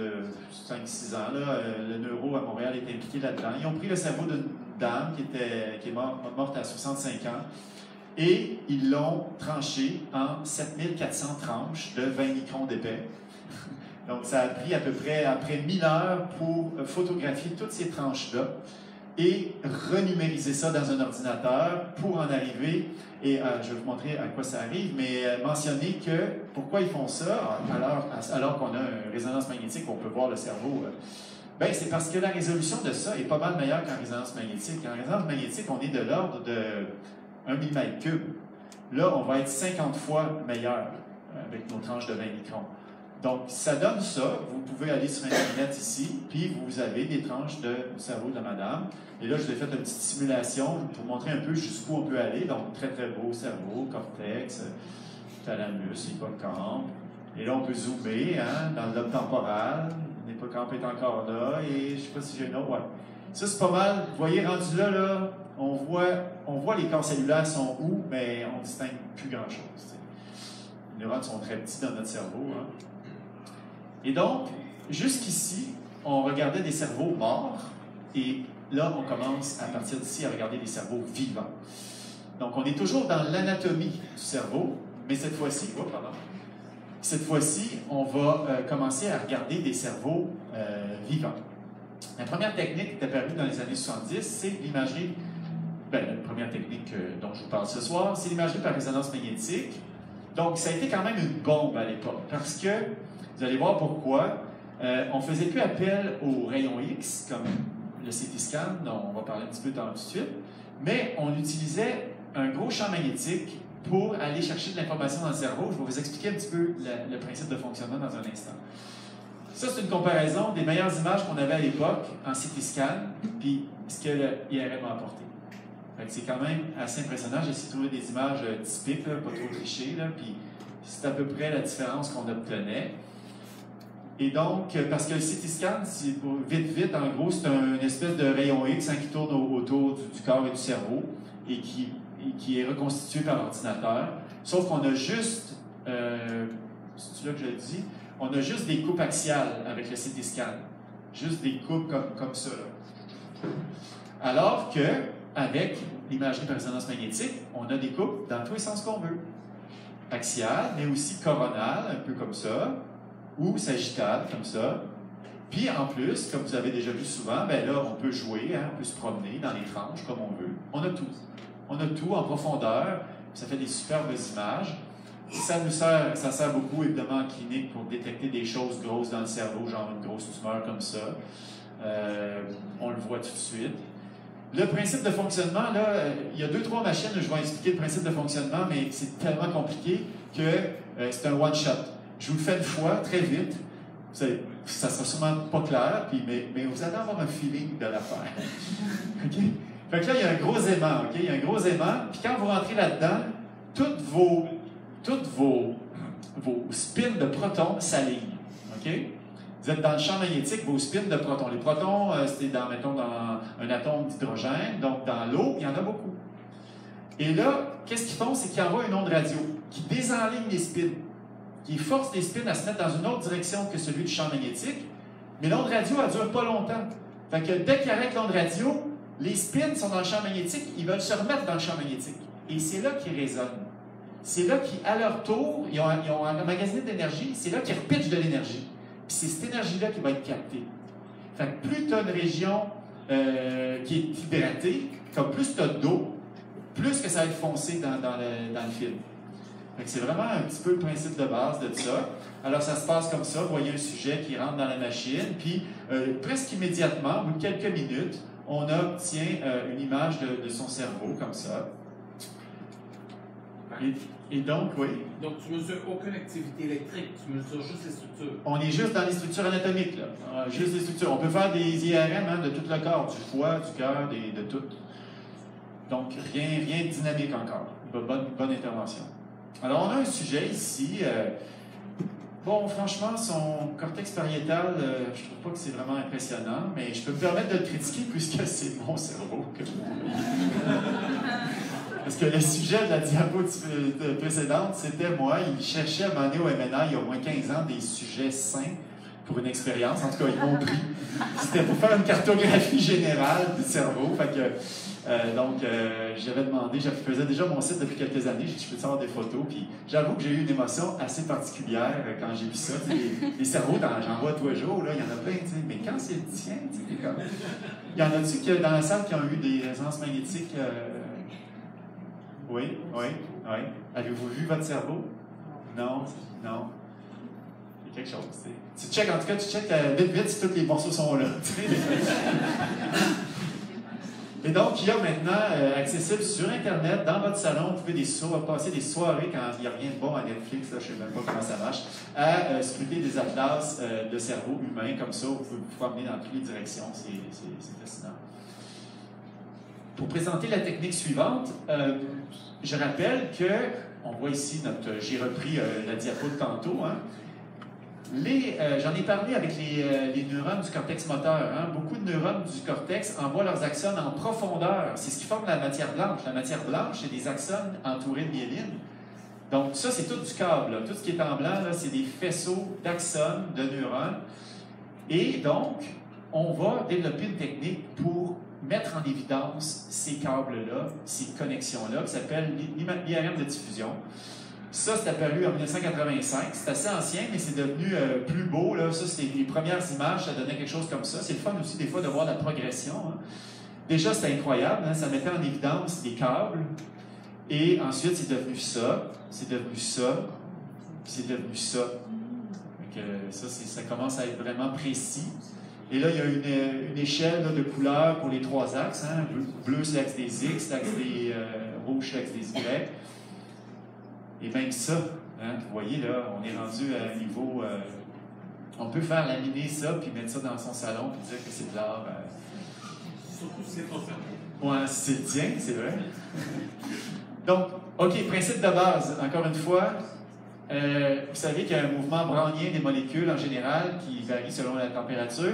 A: 5-6 ans. Là. Euh, le neuro à Montréal est impliqué là-dedans. Ils ont pris le cerveau d'une dame qui, était, qui est morte, à 65 ans et ils l'ont tranché en 7400 tranches de 20 microns d'épais. Donc, ça a pris à peu près après 1000 heures pour photographier toutes ces tranches-là et renumériser ça dans un ordinateur pour en arriver, et euh, je vais vous montrer à quoi ça arrive, mais euh, mentionner que pourquoi ils font ça alors, alors qu'on a une résonance magnétique, on peut voir le cerveau. Euh, ben, c'est parce que la résolution de ça est pas mal meilleure qu'en résonance magnétique. En résonance magnétique, on est de l'ordre de 1 mm3. Là, on va être 50 fois meilleur avec nos tranches de 20 microns. Donc, ça donne ça. Vous pouvez aller sur Internet ici, puis vous avez des tranches de cerveau de madame. Et là, je vous ai fait une petite simulation pour montrer un peu jusqu'où on peut aller. Donc, très, très beau cerveau, cortex, thalamus, hippocampe. Et là, on peut zoomer hein, dans le lobe temporal. L'hippocampe est encore là. Et je ne sais pas si j'ai une autre. Ça, c'est pas mal. Vous voyez, rendu là, là on, voit, on voit les corps cellulaires sont où, mais on ne distingue plus grand-chose. Les neurones sont très petits dans notre cerveau. Hein. Et donc, jusqu'ici, on regardait des cerveaux morts, et là, on commence à partir d'ici à regarder des cerveaux vivants. Donc, on est toujours dans l'anatomie du cerveau, mais cette fois-ci, oh, pardon, cette fois-ci, on va euh, commencer à regarder des cerveaux euh, vivants. La première technique qui est apparue dans les années 70, c'est l'imagerie. Ben, la première technique euh, dont je vous parle ce soir, c'est l'imagerie par résonance magnétique. Donc, ça a été quand même une bombe à l'époque, parce que vous allez voir pourquoi. Euh, on ne faisait plus appel aux rayons X, comme le CT scan, dont on va parler un petit peu tout de suite, mais on utilisait un gros champ magnétique pour aller chercher de l'information dans le cerveau. Je vais vous expliquer un petit peu le, principe de fonctionnement dans un instant. Ça, c'est une comparaison des meilleures images qu'on avait à l'époque en CT scan, puis ce que l'IRM a apporté. C'est quand même assez impressionnant. J'ai essayé de trouver des images euh, typiques, pas trop trichées, puis c'est à peu près la différence qu'on obtenait. Et donc, euh, parce que le CT scan, vite, vite, en gros, c'est un espèce de rayon X hein, qui tourne autour du, corps et du cerveau et qui, est reconstitué par l'ordinateur. Sauf qu'on a juste, euh, c'est là que je le dis, on a juste des coupes axiales avec le CT scan. Juste des coupes comme, comme ça. Alors que, avec l'imagerie par résonance magnétique, on a des coupes dans tous les sens qu'on veut. Axiales, mais aussi coronales, un peu comme ça ou sagittale, comme ça. Puis en plus, comme vous avez déjà vu souvent, ben là, on peut jouer, hein, on peut se promener dans les tranches comme on veut. On a tout. On a tout en profondeur. Ça fait des superbes images. Ça nous sert, ça sert beaucoup évidemment en clinique pour détecter des choses grosses dans le cerveau, genre une grosse tumeur comme ça. Euh, on le voit tout de suite. Le principe de fonctionnement, là, il y a deux, trois machines, je vais expliquer le principe de fonctionnement, mais c'est tellement compliqué que euh, c'est un one-shot. Je vous le fais une fois, très vite. Ça ne sera sûrement pas clair, puis, mais, mais, vous allez avoir un feeling de l'affaire. OK? Fait que là, il y a un gros aimant, OK? Il y a un gros aimant, puis quand vous rentrez là-dedans, toutes vos, toutes vos, vos spins de protons s'alignent. OK? Vous êtes dans le champ magnétique, vos spins de protons. Les protons, euh, c'est dans, mettons, dans un atome d'hydrogène, donc dans l'eau, il y en a beaucoup. Et là, qu'est-ce qu'ils font? C'est qu'ils envoient une onde radio qui désenligne les spins qui force les spins à se mettre dans une autre direction que celui du champ magnétique. Mais l'onde radio, elle dure pas longtemps. Fait que dès qu'il arrête l'onde radio, les spins sont dans le champ magnétique, ils veulent se remettre dans le champ magnétique. Et c'est là qu'ils résonnent. C'est là qu'à leur tour, ils ont, ils ont un magasinet d'énergie, c'est là qu'ils repitchent de l'énergie. C'est cette énergie-là qui va être captée. Fait plus tu as une région euh, qui est hydratée, plus tu as d'eau, plus que ça va être foncé dans, dans, le, dans le film. C'est vraiment un petit peu le principe de base de ça. Alors, ça se passe comme ça. Vous voyez un sujet qui rentre dans la machine, puis euh, presque immédiatement, au bout de quelques minutes, on obtient euh, une image de, son cerveau comme ça. Et donc, oui.
C: Donc, tu mesures aucune activité électrique, tu mesures juste les structures.
A: On est juste dans les structures anatomiques, là. Euh, juste les structures. On peut faire des IRM hein, de tout le corps, du foie, du cœur, de tout. Donc, rien, rien de dynamique encore. Bonne, bonne intervention. Alors, on a un sujet ici. euh, bon, franchement, son cortex pariétal, euh, je trouve pas que c'est vraiment impressionnant, mais je peux me permettre de le critiquer puisque c'est mon cerveau que Parce que le sujet de la diapo de- de- précédente, c'était moi. Il cherchait à m'amener au MNA il y a au moins 15 ans des sujets sains pour une expérience. En tout cas, ils m'ont pris. C'était pour faire une cartographie générale du cerveau. Fait que, euh, donc, euh, j'avais demandé, je faisais déjà mon site depuis quelques années, j'ai dit, je peux te avoir des photos? Puis j'avoue que j'ai eu une émotion assez particulière euh, quand j'ai vu ça. Les, les cerveaux, j'en vois tous les jours, il y en a plein. Mais quand c'est le tien, t'es comme- il y en a-tu qui, dans la salle qui ont eu des résonances magnétiques? euh, Oui, oui, oui. Avez-vous vu votre cerveau? Non, non. Il y a quelque chose. tu checkes, en tout cas, tu checkes euh, vite, vite si tous les morceaux sont là. Et donc, il y a maintenant euh, accessible sur Internet, dans votre salon, vous pouvez des so- passer des soirées quand il n'y a rien de bon à Netflix, je ne sais même pas comment ça marche, à euh, scruter des atlas euh, de cerveau humain comme ça, vous pouvez vous promener dans toutes les directions, c'est fascinant. Pour présenter la technique suivante, je rappelle que, on voit ici notre, j'ai repris la diapo de tantôt, hein. Euh, J'en ai parlé avec les, euh, neurones du cortex moteur. hein. Beaucoup de neurones du cortex envoient leurs axones en profondeur. C'est ce qui forme la matière blanche. La matière blanche, c'est des axones entourés de myéline. Donc, ça, c'est tout du câble. Tout ce qui est en blanc, c'est des faisceaux d'axones, de neurones. Et donc, on va développer une technique pour mettre en évidence ces câbles-là, ces connexions-là, qui s'appelle l'IRM de diffusion. Ça, c'est apparu en 1985. C'est assez ancien, mais c'est devenu euh, plus beau. Là. Ça, c'était les premières images, ça donnait quelque chose comme ça. C'est le fun aussi, des fois, de voir la progression. hein. Déjà, c'était incroyable. hein. Ça mettait en évidence des câbles. Et ensuite, c'est devenu ça. C'est devenu ça. C'est devenu ça. Ça, c'est- ça commence à être vraiment précis. Et là, il y a une, une échelle de couleurs pour les trois axes. hein. Bleu, bleu, c'est l'axe des X, l'axe des euh, rouge, c'est l'axe des Y. Et même ça, hein, vous voyez là, on est rendu à un niveau. euh, on peut faire laminer ça puis mettre ça dans son salon puis dire que c'est de l'art. euh,
C: Surtout si c'est cerveau.
A: Ouais, c'est le tien, c'est vrai. Donc, OK, principe de base, encore une fois. euh, vous savez qu'il y a un mouvement brownien des molécules en général qui varie selon la température.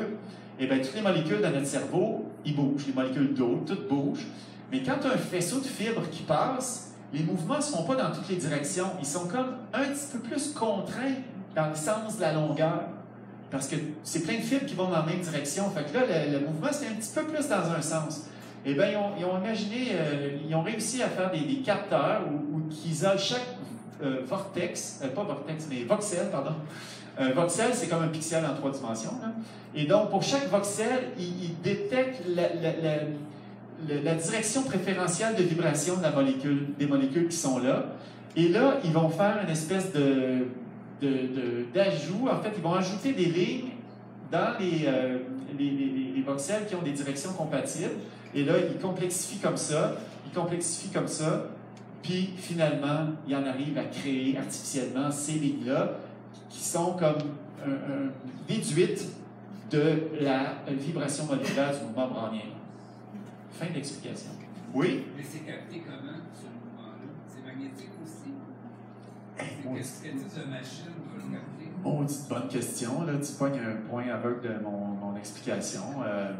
A: Et bien, toutes les molécules dans notre cerveau, ils bougent. Les molécules d'eau, toutes bougent. Mais quand tu as un faisceau de fibres qui passe, les mouvements ne se font pas dans toutes les directions. Ils sont comme un petit peu plus contraints dans le sens de la longueur. Parce que c'est plein de fibres qui vont dans la même direction. Fait que là, le, mouvement, c'est un petit peu plus dans un sens. Eh bien, ils ont, ils ont imaginé, euh, ils ont réussi à faire des, capteurs où, qui isolent chaque euh, vortex, euh, pas vortex, mais voxel, pardon. Voxel, c'est comme un pixel en trois dimensions. Et donc, pour chaque voxel, il, il détecte la, la- la- la- direction préférentielle de vibration de la molécule, des molécules qui sont là. Et là, ils vont faire une espèce d'ajout. En fait, ils vont ajouter des lignes dans les, euh, qui ont des directions compatibles. Et là, ils complexifient comme ça, ils complexifient comme ça, puis finalement, ils en arrivent à créer artificiellement ces lignes-là qui sont comme un- un- déduites de la vibration moléculaire du mouvement brownien. Fin d'explication. Oui?
D: Mais c'est capté comment, ce mouvement-là? C'est magnétique aussi? Qu'est-ce type de machine va le capter?
A: Maudite bonne question. Là, tu pognes un point aveugle de mon, mon explication. Euh,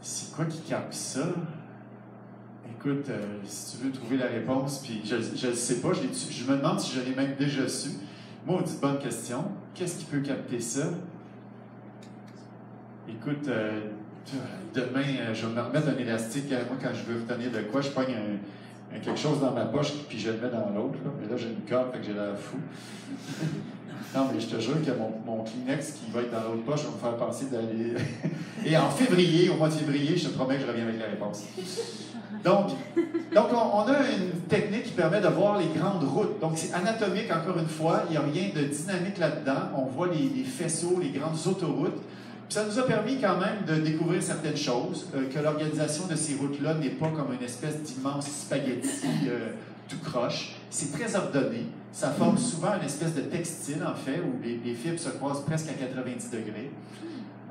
A: c'est quoi qui capte ça? Écoute, euh, si tu veux trouver la réponse, puis je ne sais pas, je, je me demande si je l'ai même déjà su. Maudite bonne question. Qu'est-ce qui peut capter ça? Écoute, euh, demain, euh, je vais me remettre un élastique. Moi, quand je veux retenir de quoi, je pogne quelque chose dans ma poche, puis je le mets dans l'autre. Mais là, j'ai une corde, fait que j'ai l'air fou. Non, mais je te jure que mon, mon Kleenex qui va être dans l'autre poche va me faire penser d'aller. Et en février, au mois de février, je te promets que je reviens avec la réponse. Donc, donc on, on a une technique qui permet de voir les grandes routes. Donc, c'est anatomique, encore une fois. Il n'y a rien de dynamique là-dedans. On voit les, les faisceaux, les grandes autoroutes. Ça nous a permis quand même de découvrir certaines choses, euh, que l'organisation de ces routes-là n'est pas comme une espèce d'immense spaghetti euh, tout croche. C'est très ordonné. Ça forme souvent une espèce de textile, en fait, où les, fibres se croisent presque à 90 degrés.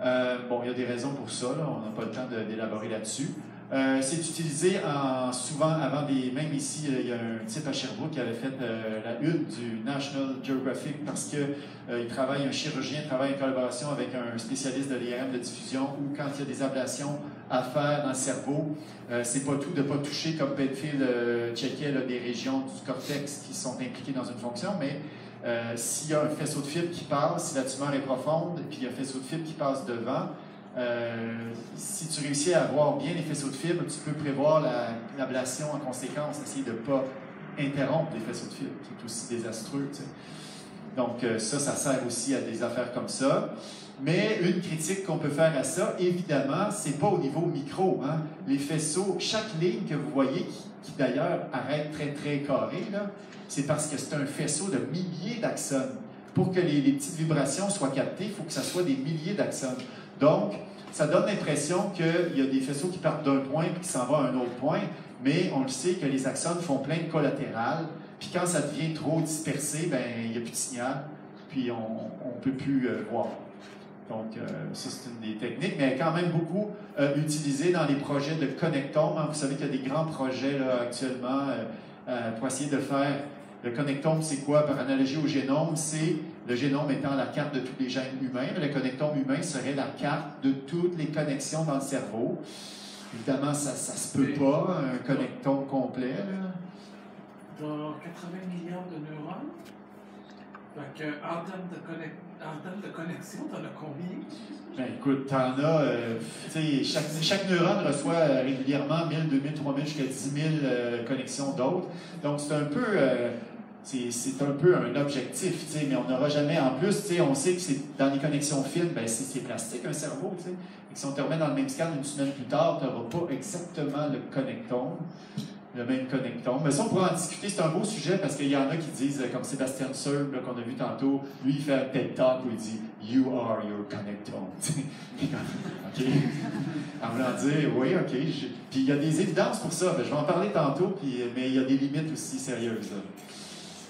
A: Euh, bon, il y a des raisons pour ça, on n'a pas le temps d'élaborer là-dessus. Euh, c'est utilisé en, souvent avant des. Même ici, euh, il y a un type à Sherbrooke qui avait fait euh, la une du National Geographic parce que euh, il travaille, un chirurgien travaille en collaboration avec un spécialiste de l'IRM de diffusion où, quand il y a des ablations à faire dans le cerveau, euh, c'est pas tout de pas toucher, comme Bedfield euh, checkait là, des régions du cortex qui sont impliquées dans une fonction, mais euh, s'il y a un faisceau de fibre qui passe, si la tumeur est profonde, puis il y a un faisceau de fibre qui passe devant, euh, si tu réussis à voir bien les faisceaux de fibres, tu peux prévoir la- l'ablation en conséquence, essayer de ne pas interrompre les faisceaux de fibres, qui est aussi désastreux. Donc, euh, ça, ça sert aussi à des affaires comme ça. Mais une critique qu'on peut faire à ça, évidemment, c'est pas au niveau micro. Hein. Les faisceaux, chaque ligne que vous voyez, qui, d'ailleurs arrête très, très carré, là, c'est parce que c'est un faisceau de milliers d'axones. Pour que les, les petites vibrations soient captées, il faut que ça soit des milliers d'axones. Donc, ça donne l'impression qu'il y a des faisceaux qui partent d'un point et qui s'en vont à un autre point, mais on le sait que les axones font plein de collatérales. Puis quand ça devient trop dispersé, ben il n'y a plus de signal, puis on ne peut plus euh, voir. Donc, euh, ça, c'est une des techniques, mais quand même beaucoup euh, utilisée dans les projets de connectome. hein. Vous savez qu'il y a des grands projets là, actuellement pour essayer de faire. Le connectome, c'est quoi? Par analogie au génome, c'est le génome étant la carte de tous les gènes humains. mais Le connectome humain serait la carte de toutes les connexions dans le cerveau. Évidemment, ça ne se peut pas, un connectome complet. là.
C: Dans 80 milliards de neurones. Fait que, en termes de, en termes de connexion, t'en as combien?
A: Ben écoute, t'en as, euh, tu sais, chaque, chaque neurone reçoit euh, régulièrement 1000, 2000, 3000, jusqu'à 10 000 euh, connexions d'autres. Donc c'est un peu, euh, c'est un peu un objectif, mais on n'aura jamais, en plus, on sait que c'est dans les connexions fines, ben c'est plastique un cerveau, tu sais. Et si on te remet dans le même scan une semaine plus tard, tu n'auras pas exactement le connectome, le même connectome. Mais ça, on pourra en discuter, c'est un beau sujet parce qu'il y en a qui disent, comme Sébastien Seul, qu'on a vu tantôt, lui, il fait un TED Talk où il dit You are your connectome. OK? En voulant dire, oui, OK. Puis il y a des évidences pour ça. Ben, je vais en parler tantôt, puis, mais il y a des limites aussi sérieuses. là.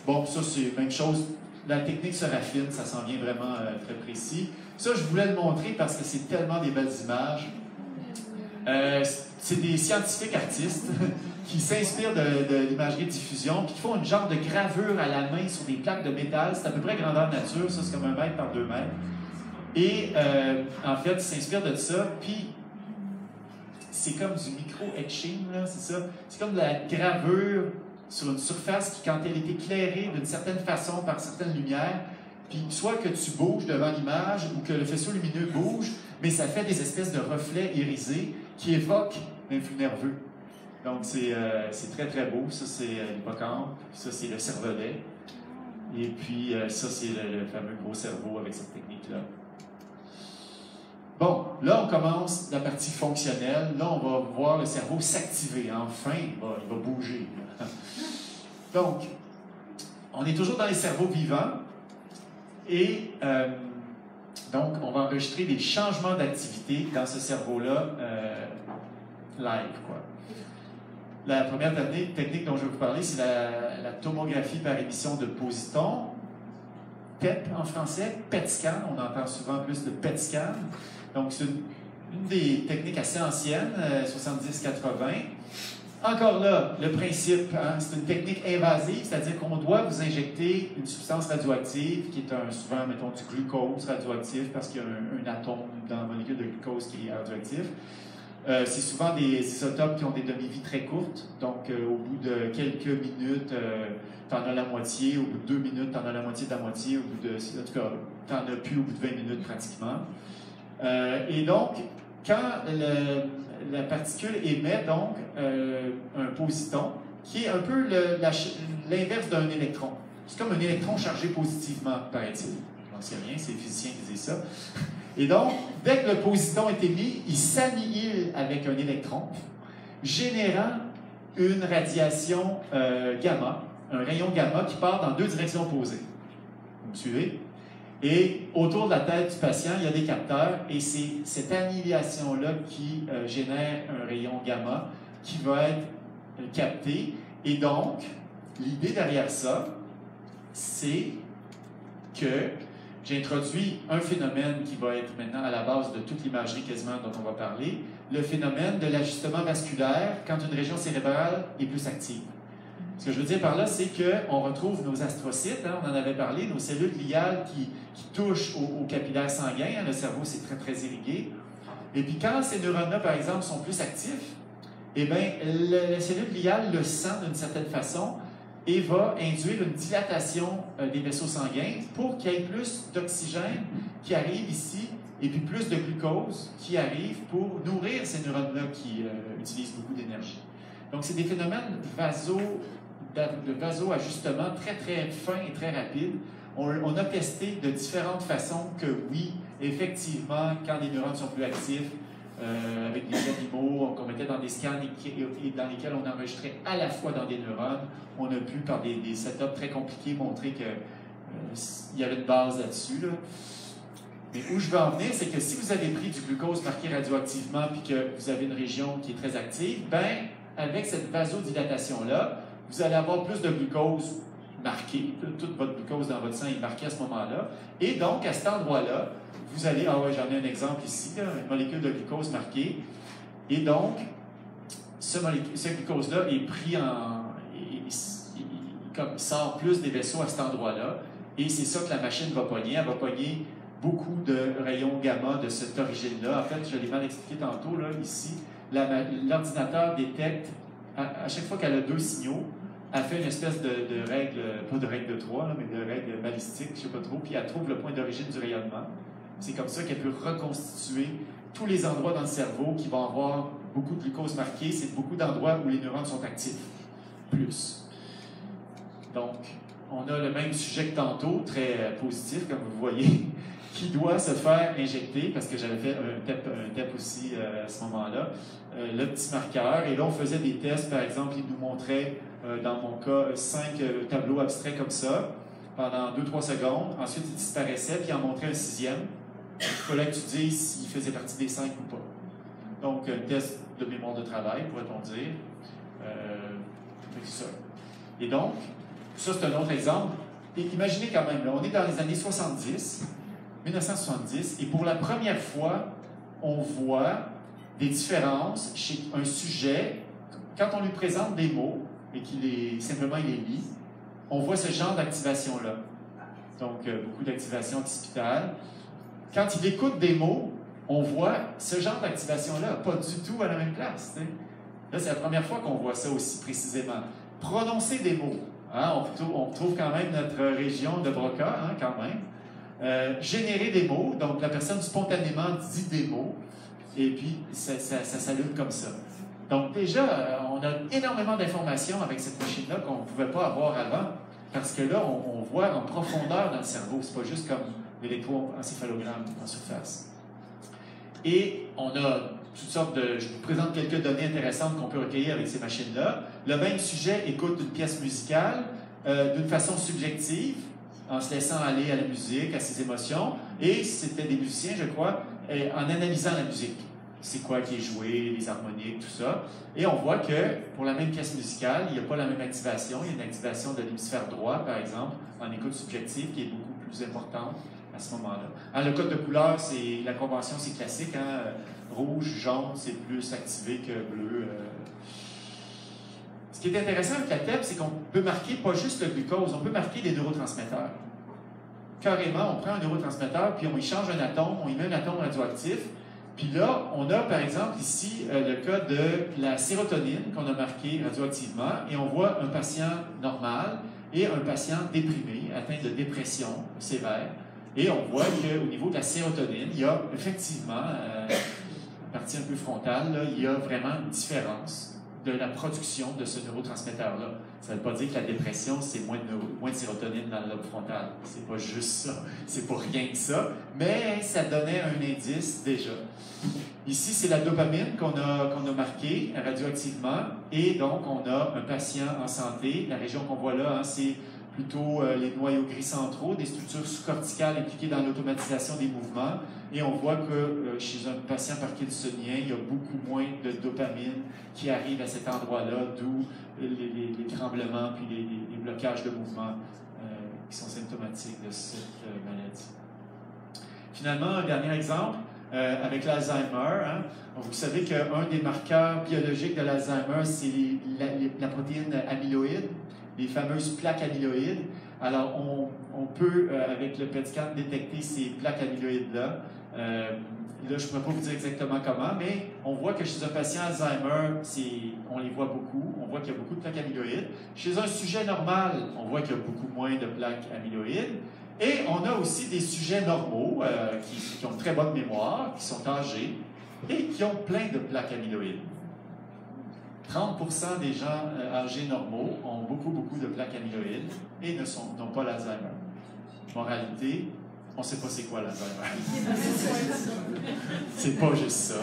A: Bon, ça, c'est même chose. La technique se raffine, ça s'en vient vraiment euh, très précis. Ça, je voulais le montrer parce que c'est tellement des belles images. Euh, c'est des scientifiques artistes qui s'inspirent de, de l'imagerie de diffusion, puis qui font une genre de gravure à la main sur des plaques de métal. C'est à peu près grandeur nature, ça c'est comme un mètre par deux mètres. Et euh, en fait, ils s'inspirent de ça, puis c'est comme du micro-etching, c'est ça. C'est comme de la gravure sur une surface qui, quand elle est éclairée d'une certaine façon par certaines lumières, soit que tu bouges devant l'image ou que le faisceau lumineux bouge, mais ça fait des espèces de reflets irisés qui évoquent l'influx nerveux. Donc c'est euh, c'est très très beau. Ça c'est euh, l'hippocampe, ça c'est le cervelet, et puis euh, ça c'est le fameux gros cerveau avec cette technique-là. Bon, là, on commence la partie fonctionnelle. Là, on va voir le cerveau s'activer. Enfin, il va, bouger. Donc, on est toujours dans les cerveaux vivants. Et euh, donc, on va enregistrer des changements d'activité dans ce cerveau-là euh, live. La première technique, dont je vais vous parler, c'est la, la tomographie par émission de positons. PEP en français, PET scan, on entend souvent plus de PET scan. Donc, c'est une, des techniques assez anciennes, euh, 70-80. Encore là, le principe, hein, c'est une technique invasive, c'est-à-dire qu'on doit vous injecter une substance radioactive qui est un, souvent, mettons, du glucose radioactif parce qu'il y a un, un atome dans la molécule de glucose qui est radioactif. Euh, c'est souvent des isotopes qui ont des demi-vies très courtes, donc euh, au bout de quelques minutes, euh, t'en as la moitié, au bout de deux minutes, t'en as la moitié de la moitié, au bout de, en tout cas, t'en as plus au bout de 20 minutes pratiquement. Euh, et donc, quand la particule émet donc euh, un positon, qui est un peu l'inverse d'un électron. C'est comme un électron chargé positivement, paraît-il. Je n'en sais rien, c'est les physiciens qui disent ça. Et donc, dès que le positon est émis, il s'annihile avec un électron, générant une radiation euh, gamma, un rayon gamma qui part dans deux directions opposées. Vous me suivez? Et autour de la tête du patient, il y a des capteurs et c'est cette annihilation-là qui euh, génère un rayon gamma qui va être euh, capté. Et donc, l'idée derrière ça, c'est que j'ai introduit un phénomène qui va être maintenant à la base de toute l'imagerie quasiment dont on va parler, le phénomène de l'ajustement vasculaire quand une région cérébrale est plus active. Ce que je veux dire par là, c'est qu'on retrouve nos astrocytes, hein, on en avait parlé, nos cellules gliales qui, touchent aux, capillaires sanguins. Hein, le cerveau, c'est très, très irrigué. Et puis quand ces neurones-là, par exemple, sont plus actifs, eh bien, la cellule gliale le sent d'une certaine façon et va induire une dilatation euh, des vaisseaux sanguins pour qu'il y ait plus d'oxygène qui arrive ici et puis plus de glucose qui arrive pour nourrir ces neurones-là qui euh, utilisent beaucoup d'énergie. Donc, c'est des phénomènes vaso, de vaso-ajustement très, très fins et très rapides. On, on, a testé de différentes façons que oui, effectivement, quand les neurones sont plus actifs, euh, avec des animaux qu'on mettait dans des scans et, dans lesquels on enregistrait à la fois dans des neurones. On a pu, par des, des setups très compliqués, montrer qu'il euh, y avait une base là-dessus. Mais où je veux en venir, c'est que si vous avez pris du glucose marqué radioactivement puis que vous avez une région qui est très active, ben avec cette vasodilatation-là, vous allez avoir plus de glucose marqué. Toute votre glucose dans votre sang est marquée à ce moment-là. Et donc, à cet endroit-là, vous allez, ah ouais, j'en ai un exemple ici, une molécule de glucose marquée. Et donc, ce, glucose-là est pris en. Il, comme, sort plus des vaisseaux à cet endroit-là. Et c'est ça que la machine va pogner. Elle va pogner beaucoup de rayons gamma de cette origine-là. En fait, je l'ai mal expliqué tantôt, là, ici. L'ordinateur détecte, à, chaque fois qu'elle a deux signaux, elle fait une espèce de, règle, pas de règle de trois, mais de règle balistique, je sais pas trop, puis elle trouve le point d'origine du rayonnement. C'est comme ça qu'elle peut reconstituer tous les endroits dans le cerveau qui vont avoir beaucoup de glucose marqué. C'est beaucoup d'endroits où les neurones sont actifs. Plus. Donc, on a le même sujet que tantôt, très positif, comme vous voyez, qui doit se faire injecter, parce que j'avais fait un TEP, aussi euh, à ce moment-là, euh, le petit marqueur. Et là, on faisait des tests, par exemple, il nous montrait, dans mon cas, cinq tableaux abstraits comme ça, pendant 2-3 secondes. Ensuite, il disparaissait, puis il en montrait un sixième. Il fallait que tu dises s'il faisait partie des cinq ou pas. Donc, un test de mémoire de travail, pourrait-on dire. Euh, ça. Et donc, ça, c'est un autre exemple. Et imaginez quand même, on est dans les années 70, 1970, et pour la première fois, on voit des différences chez un sujet. Quand on lui présente des mots et qu'il est simplement il les lit, on voit ce genre d'activation-là. Donc, euh, beaucoup d'activation occipitale. Quand il écoute des mots, on voit ce genre d'activation-là, pas du tout à la même place. Là, c'est la première fois qu'on voit ça aussi précisément. Prononcer des mots. Hein, on, trouve quand même notre région de Broca, hein, quand même. Euh, générer des mots, donc la personne spontanément dit des mots, et puis ça, ça, s'allume comme ça. Donc déjà, euh, on a énormément d'informations avec cette machine-là qu'on ne pouvait pas avoir avant, parce que là, on, voit en profondeur dans le cerveau. C'est pas juste comme l'électroencéphalogramme en surface. Et on a toutes sortes de. Je vous présente quelques données intéressantes qu'on peut recueillir avec ces machines-là. Le même sujet écoute une pièce musicale euh, d'une façon subjective, en se laissant aller à la musique, à ses émotions, et c'était des musiciens, je crois, en analysant la musique. C'est quoi qui est joué, les harmoniques, tout ça. Et on voit que pour la même pièce musicale, il n'y a pas la même activation. Il y a une activation de l'hémisphère droit, par exemple, en écoute subjective, qui est beaucoup plus importante à ce moment-là. Hein, le code de couleur, c'est la convention, c'est classique. Hein? Rouge, jaune, c'est plus activé que bleu. Euh. Ce qui est intéressant avec la TEP, c'est qu'on peut marquer pas juste le glucose, on peut marquer des neurotransmetteurs. Carrément, on prend un neurotransmetteur, puis on y change un atome, on y met un atome radioactif. Puis là, on a par exemple ici euh, le cas de la sérotonine qu'on a marqué radioactivement, et on voit un patient normal et un patient déprimé, atteint de dépression sévère. Et on voit qu'au niveau de la sérotonine, il y a effectivement, euh, partie un peu frontale, il y a vraiment une différence de la production de ce neurotransmetteur-là. Ça ne veut pas dire que la dépression, c'est moins moins de sérotonine dans le lobe frontal. C'est pas juste ça. C'est pas rien que ça. Mais ça donnait un indice déjà. Ici, c'est la dopamine qu'on a, a marquée radioactivement. Et donc, on a un patient en santé. La région qu'on voit là, hein, c'est plutôt euh, les noyaux gris centraux, des structures sous-corticales impliquées dans l'automatisation des mouvements. Et on voit que euh, chez un patient parkinsonien, il y a beaucoup moins de dopamine qui arrive à cet endroit-là, d'où les, tremblements puis les, blocages de mouvement euh, qui sont symptomatiques de cette euh, maladie. Finalement, un dernier exemple avec l'Alzheimer. hein. Vous savez qu'un des marqueurs biologiques de l'Alzheimer, c'est la, protéine amyloïde, les fameuses plaques amyloïdes. Alors, on, peut, avec le PET scan, détecter ces plaques amyloïdes-là. Euh, là, je ne pourrais pas vous dire exactement comment, mais on voit que chez un patient Alzheimer, on les voit beaucoup. On voit qu'il y a beaucoup de plaques amyloïdes. Chez un sujet normal, on voit qu'il y a beaucoup moins de plaques amyloïdes. Et on a aussi des sujets normaux euh, qui, qui ont très bonne mémoire, qui sont âgés et qui ont plein de plaques amyloïdes. 30% des gens euh, âgés normaux ont beaucoup, beaucoup de plaques amyloïdes et n'ont pas l'Alzheimer. Moralité, on ne sait pas c'est quoi l'Alzheimer. c'est pas juste ça.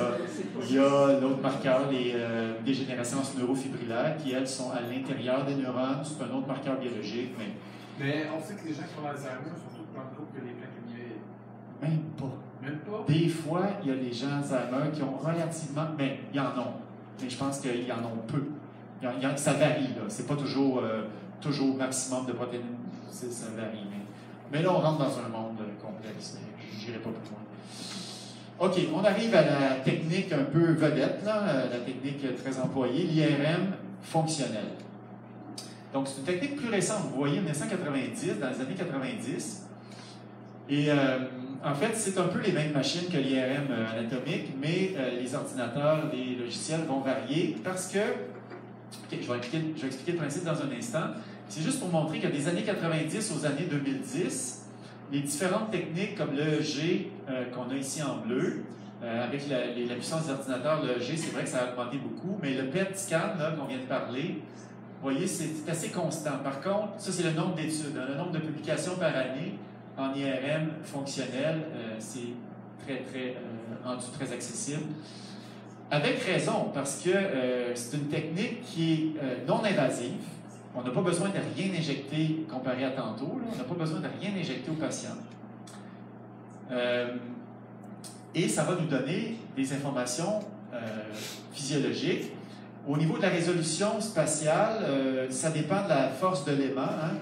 A: Il y a l'autre marqueur, les euh, dégénérescences neurofibrillaires, qui, elles, sont à l'intérieur des neurones. C'est un autre marqueur biologique, mais
C: Mais on sait que les gens qui ont l'Alzheimer sont tous plus gros que les plaques amyloïdes.
A: même pas.
C: Même pas?
A: Des fois, il y a des gens Alzheimer qui ont relativement, mais il y en a. Mais je pense qu'il y en a peu. Il y en- il y en- ça varie, là. C'est pas toujours, euh, toujours maximum de protéines. Ça varie. Mais, mais là, on rentre dans un monde Je n'irai pas plus loin. OK, on arrive à la technique un peu vedette, euh, la technique très employée, l'IRM fonctionnel. Donc, c'est une technique plus récente. Vous voyez, 1990, dans les années 90. Et euh, en fait, c'est un peu les mêmes machines que l'IRM euh, anatomique, mais les ordinateurs, les logiciels vont varier parce que, OK, je vais, expliquer, je vais expliquer le principe dans un instant. C'est juste pour montrer que des années 90 aux années 2010, les différentes techniques comme l'EEG euh, qu'on a ici en bleu, euh, avec la, puissance des ordinateurs, l'EEG, c'est vrai que ça a augmenté beaucoup, mais le PET scan qu'on vient de parler, vous voyez, c'est assez constant. Par contre, ça, c'est le nombre d'études, hein, le nombre de publications par année en IRM fonctionnel, euh, c'est très, très rendu très accessible. Avec raison, parce que c'est une technique qui est non invasive. On n'a pas besoin de rien injecter comparé à tantôt. On n'a pas besoin de rien injecter au patient. Euh, et ça va nous donner des informations euh, physiologiques. Au niveau de la résolution spatiale, euh, ça dépend de la force de l'aimant. hein.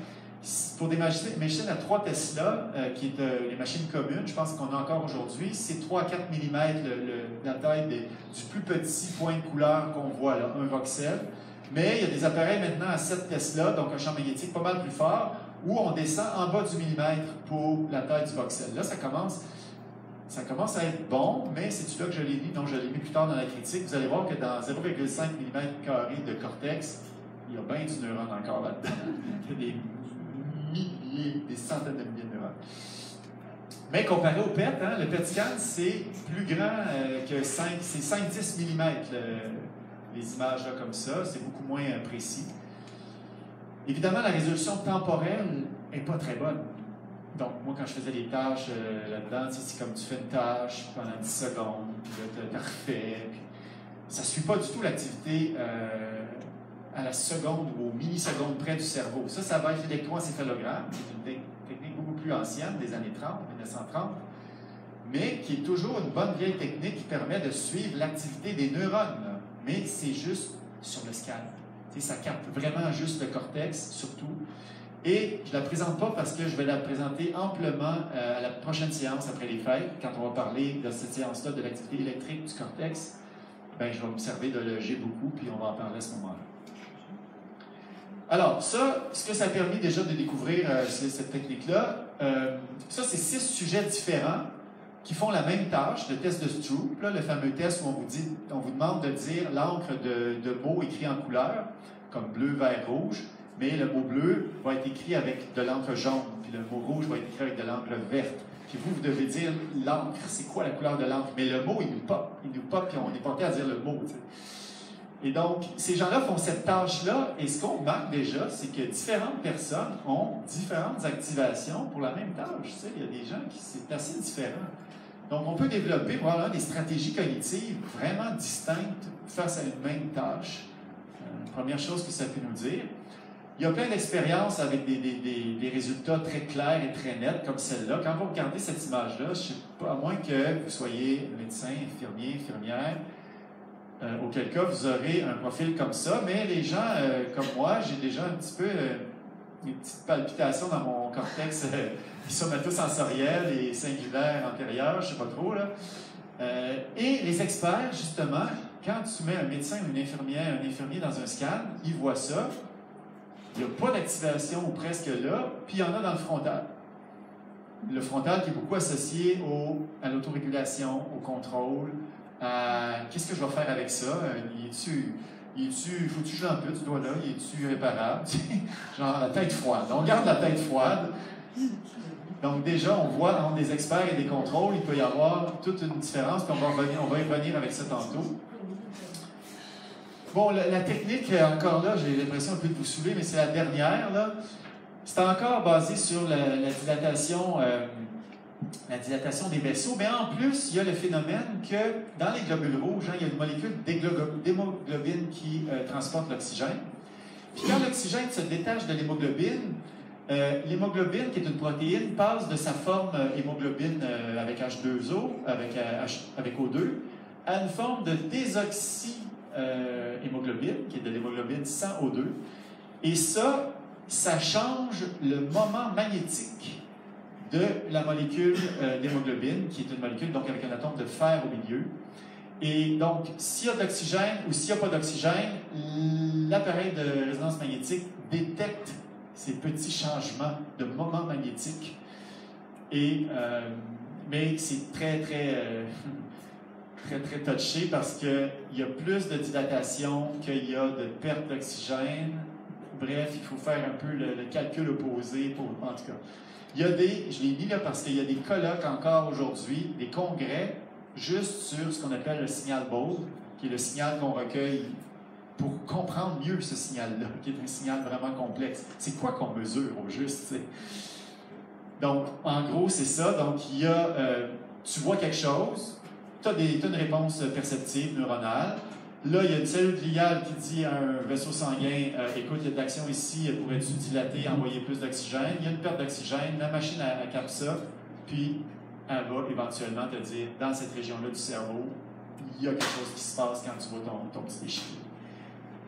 A: Pour des machines, à 3 Tesla, qui est les machines communes, je pense qu'on a encore aujourd'hui, c'est 3 à 4 mm la taille du plus petit point de couleur qu'on voit un voxel. Mais il y a des appareils maintenant à 7 Tesla, donc un champ magnétique pas mal plus fort, où on descend en bas du millimètre pour la taille du voxel. Là, ça commence, ça commence à être bon, mais c'est là que je l'ai mis, donc je l'ai mis plus tard dans la critique. Vous allez voir que dans 0,5 mm de cortex, il y a bien du neurone encore là-dedans. Il y a des milliers, des centaines de milliers de neurones. Mais comparé au PET, hein, le PET scan, c'est plus grand euh, que 5, c'est 5-10 mm les images là, comme ça, c'est beaucoup moins euh, précis. Évidemment, la résolution temporelle n'est pas très bonne. Donc, moi, quand je faisais les tâches euh, là-dedans, c'est comme tu fais une tâche pendant 10 secondes, puis là, tu refais. Puis ça ne suit pas du tout l'activité euh, à la seconde ou aux millisecondes près du cerveau. Ça, ça va être l'électroencéphalogramme, qui est une te- technique beaucoup plus ancienne, des années 30, 1930, mais qui est toujours une bonne vieille technique qui permet de suivre l'activité des neurones. Mais c'est juste sur le scan. Ça capte vraiment juste le cortex, surtout. Et je ne la présente pas parce que je vais la présenter amplement euh, à la prochaine séance après les fêtes, quand on va parler de cette séance-là de l'activité électrique du cortex. Ben, je vais me servir de l'EG beaucoup, puis on va en parler à ce moment-là. Alors, ça, ce que ça a permis déjà de découvrir euh, cette technique-là, euh, ça, c'est six sujets différents qui font la même tâche, le test de Stroop, le fameux test où on vous, dit, on vous demande de dire l'encre de, mots écrits en couleur, comme bleu, vert, rouge, mais le mot bleu va être écrit avec de l'encre jaune, puis le mot rouge va être écrit avec de l'encre verte. Puis vous, vous devez dire l'encre, c'est quoi la couleur de l'encre? Mais le mot, il nous pop, il nous pop, puis on est porté à dire le mot. Et donc, ces gens-là font cette tâche-là, et ce qu'on remarque déjà, c'est que différentes personnes ont différentes activations pour la même tâche. Il y a des gens qui c'est assez différent. Donc, on peut développer des stratégies cognitives vraiment distinctes face à une même tâche. Euh, première chose que ça peut nous dire. Il y a plein d'expériences avec des, résultats très clairs et très nets, comme celle-là. Quand vous regardez cette image-là, à moins que vous soyez médecin, infirmier, infirmière, euh, auquel cas vous aurez un profil comme ça, mais les gens euh, comme moi, j'ai déjà un petit peu euh, une petite palpitation dans mon cortex euh, somatossensoriel et singulaire antérieur, je sais pas trop, là. Euh, et les experts, justement, quand tu mets un médecin ou une infirmière, un infirmier dans un scan, ils voient ça, il n'y a pas d'activation ou presque là, puis il y en a dans le frontal. Le frontal qui est beaucoup associé au, à l'autorégulation, au contrôle, à qu'est-ce que je vais faire avec ça? Euh, Il est-tu, il est-tu, faut-tu que je l'ampute, ce doigt-là? Il est-tu réparable? Genre la tête froide. On garde la tête froide. Donc déjà, on voit entre des experts et des contrôles, il peut y avoir toute une différence, puis on va, revenir, y revenir avec ça tantôt. Bon, la, technique, euh, encore là, j'ai l'impression un peu de vous saouler, mais c'est la dernière, là. C'est encore basé sur la, la dilatation, euh, la dilatation des vaisseaux, mais en plus, il y a le phénomène que dans les globules rouges, hein, il y a une molécule d'hémoglobine qui euh, transporte l'oxygène. Puis quand l'oxygène se détache de l'hémoglobine, euh, l'hémoglobine, qui est une protéine, passe de sa forme euh, hémoglobine euh, avec H2O, avec, avec O2, à une forme de désoxyhémoglobine, qui est de l'hémoglobine sans O2. Et ça, ça change le moment magnétique de la molécule d'hémoglobine, qui est une molécule donc avec un atome de fer au milieu. Et donc, s'il y a de l'oxygène ou s'il n'y a pas d'oxygène, l'appareil de résonance magnétique détecte ces petits changements de moment magnétique. Et, euh, mais c'est très, très, euh, très, très touché parce qu'il y a plus de dilatation qu'il y a de perte d'oxygène. Bref, il faut faire un peu le, calcul opposé pour, en tout cas. Il y a des, je l'ai mis là parce qu'il y a des colloques encore aujourd'hui, des congrès, juste sur ce qu'on appelle le signal Bose, qui est le signal qu'on recueille pour comprendre mieux ce signal-là, qui est un signal vraiment complexe. C'est quoi qu'on mesure au juste? Donc, en gros, c'est ça. Donc, il y a, euh, tu vois quelque chose, tu as, une réponse perceptive neuronale. Là, il y a une cellule gliale qui dit à un vaisseau sanguin euh, écoute, il y a de l'action ici, pourrais-tu dilater, envoyer plus d'oxygène Il y a une perte d'oxygène, la machine elle capte ça, puis elle va éventuellement te dire dans cette région-là du cerveau, il y a quelque chose qui se passe quand tu vois ton, ton petit déchiré.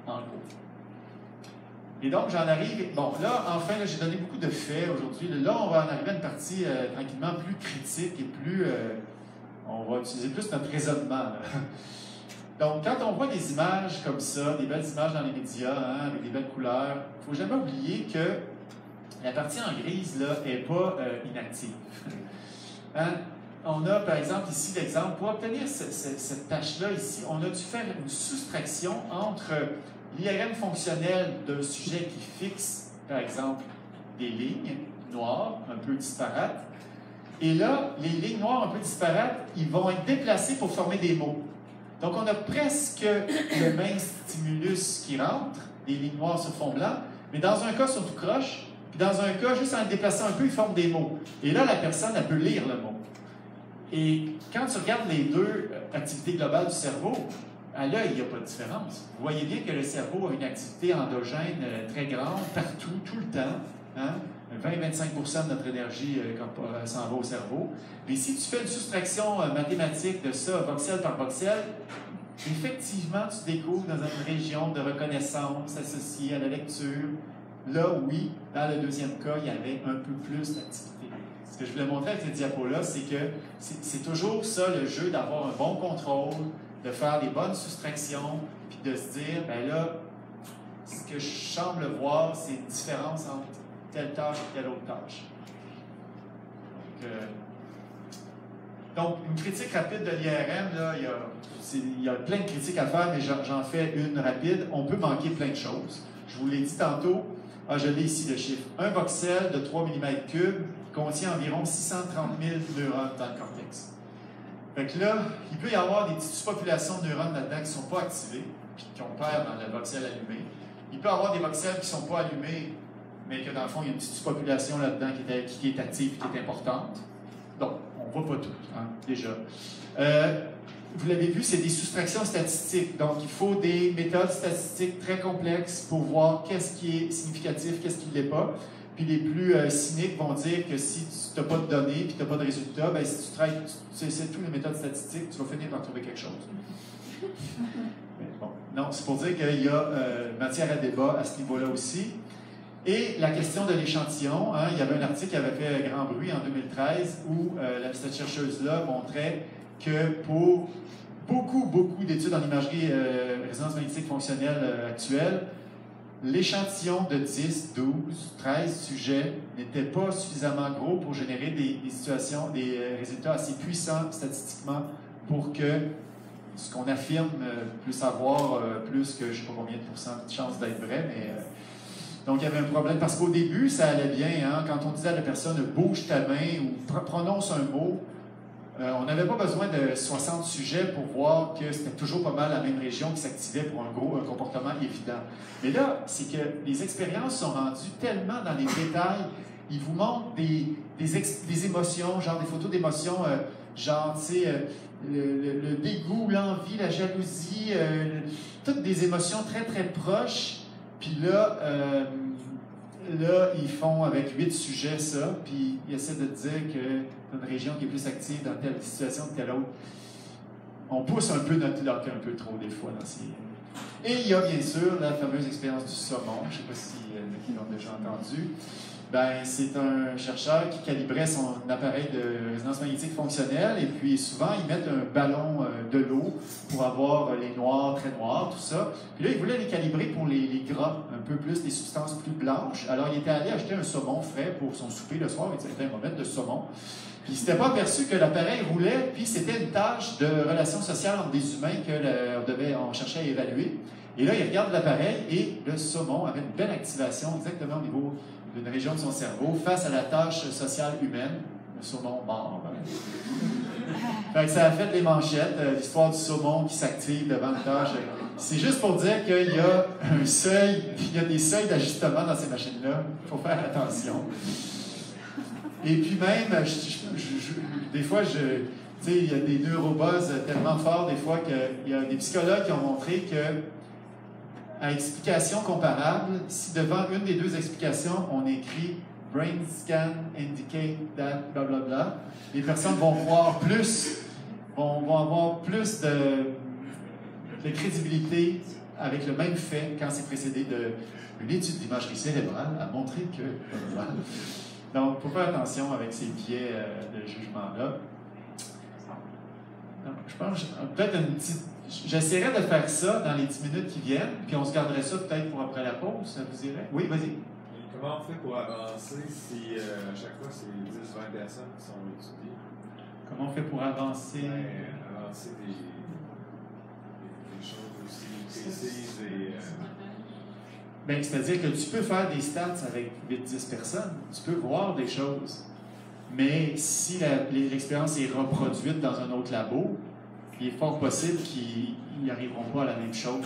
A: En gros. Et donc, j'en arrive. Bon, là, enfin, j'ai donné beaucoup de faits aujourd'hui. Là, on va en arriver à une partie euh, tranquillement plus critique et plus. euh, on va utiliser plus notre raisonnement. Donc, quand on voit des images comme ça, des belles images dans les médias, hein, avec des belles couleurs, il ne faut jamais oublier que la partie en grise là n'est pas euh, inactive. Hein? On a, par exemple, ici l'exemple, pour obtenir ce- ce- cette tâche-là ici, on a dû faire une soustraction entre l'IRM fonctionnel d'un sujet qui fixe, par exemple, des lignes noires un peu disparates. Et là, les lignes noires un peu disparates, ils vont être déplacés pour former des mots. Donc, on a presque le même stimulus qui rentre, des lignes noires sur fond blanc, mais dans un cas, sur tout croche, puis dans un cas, juste en le déplaçant un peu, il forme des mots. Et là, la personne, elle peut lire le mot. Et quand tu regardes les deux euh, activités globales du cerveau, à l'œil, il n'y a pas de différence. Vous voyez bien que le cerveau a une activité endogène euh, très grande, partout, tout le temps. Hein? 20-25% de notre énergie euh, corporelle s'en va au cerveau. Mais si tu fais une soustraction euh, mathématique de ça, voxel par voxel, effectivement, tu découvres dans une région de reconnaissance associée à la lecture. Là, oui, dans le deuxième cas, il y avait un peu plus d'activité. Ce que je voulais montrer avec cette diapo-là, c'est que c'est toujours ça le jeu d'avoir un bon contrôle, de faire des bonnes soustractions, puis de se dire, ben là, ce que je semble voir, c'est une différence entre telle tâche et telle autre tâche. Donc, euh, une critique rapide de l'IRM, il y, y a plein de critiques à faire, mais j'en, fais une rapide. On peut manquer plein de choses. Je vous l'ai dit tantôt, ah, je l'ai ici le chiffre. Un voxel de 3 mm3 contient environ 630 000 neurones dans le. Fait que là, il peut y avoir des petites populations de neurones là-dedans qui ne sont pas activées, puis qu'on perd dans le voxel allumé. Il peut y avoir des voxels qui ne sont pas allumés, mais que dans le fond, il y a une petite population là-dedans qui est, qui est active, qui est importante. Donc, on ne voit pas tout, hein, déjà. Euh, vous l'avez vu, c'est des soustractions statistiques. Donc, il faut des méthodes statistiques très complexes pour voir qu'est-ce qui est significatif, qu'est-ce qui ne l'est pas. Puis les plus euh, cyniques vont dire que si tu n'as pas de données puis tu n'as pas de résultats, ben, si tu travailles, tu essaies toutes les méthodes statistiques, tu vas finir par trouver quelque chose. Mais bon, non, c'est pour dire qu'il y a euh, matière à débat à ce niveau-là aussi. Et la question de l'échantillon, hein, il y avait un article qui avait fait grand bruit en 2013 où euh, cette chercheuse-là montrait que pour beaucoup, beaucoup d'études en imagerie euh, résonance magnétique fonctionnelle actuelle, l'échantillon de 10, 12, 13 sujets n'était pas suffisamment gros pour générer des, situations, des euh, résultats assez puissants statistiquement pour que ce qu'on affirme euh, puisse avoir euh, plus que je ne sais pas combien de pourcents de chances d'être vrai, mais euh, donc, il y avait un problème parce qu'au début, ça allait bien. Hein, quand on disait à la personne bouge ta main ou pr- prononce un mot, euh, on n'avait pas besoin de 60 sujets pour voir que c'était toujours pas mal la même région qui s'activait pour un gros comportement évident. Mais là, c'est que les expériences sont rendues tellement dans les détails. Ils vous montrent des, des, émotions, genre des photos d'émotions, euh, genre, tu sais, euh, le, le- dégoût, l'envie, la jalousie, toutes des émotions très, très proches. Puis là, là, ils font avec huit sujets ça, puis ils essaient de dire que une région qui est plus active dans telle situation que telle autre. On pousse un peu notre lock un peu trop des fois dans ces. Et il y a bien sûr la fameuse expérience du saumon. Je ne sais pas si euh, qui l'ont déjà entendu. Ben, c'est un chercheur qui calibrait son appareil de résonance magnétique fonctionnelle et puis souvent ils mettent un ballon euh, de l'eau pour avoir euh, les noirs très noirs, tout ça. Puis là, il voulait les calibrer pour les, gras, un peu plus, les substances plus blanches. Alors, il était allé acheter un saumon frais pour son souper le soir. Il disait, on mettre de saumon. Puis, il s'était pas aperçu que l'appareil roulait, puis c'était une tâche de relation sociale entre des humains que le- on, devait, on cherchait à évaluer. Et là, il regarde l'appareil et le saumon avait une belle activation exactement au niveau d'une région de son cerveau face à la tâche sociale humaine. Le saumon mort. Fait que ça a fait les manchettes, euh, l'histoire du saumon qui s'active devant le tâche. C'est juste pour dire qu'il y a un seuil, il y a des seuils d'ajustement dans ces machines-là. Il faut faire attention. Et puis même, des fois, je, il y a des neurobuzz tellement forts des fois qu'il y a des psychologues qui ont montré que à explication comparable, si devant une des deux explications, on écrit brain scan indicate that blablabla, les personnes vont voir plus, vont, avoir plus de, crédibilité avec le même fait quand c'est précédé d'une étude d'imagerie cérébrale à montrer que. Donc, il faut faire attention avec ces biais euh, de jugement-là. Donc, Je pense, que- peut-être une petite. J'essaierai de faire ça dans les 10 minutes qui viennent, puis on se garderait ça peut-être pour après la pause, ça vous irait? Oui, vas-y.
B: Comment on fait pour avancer si euh, à chaque fois c'est 10-20 personnes qui sont étudiées?
A: Comment on fait pour avancer?
B: Ben, avancer des, des, des choses aussi précises et. euh,
A: Ben, C'est-à-dire que tu peux faire des stats avec 8-10 personnes, tu peux voir des choses, mais si l'expérience est reproduite dans un autre labo, il est fort possible qu'ils n'y arriveront pas à la même chose.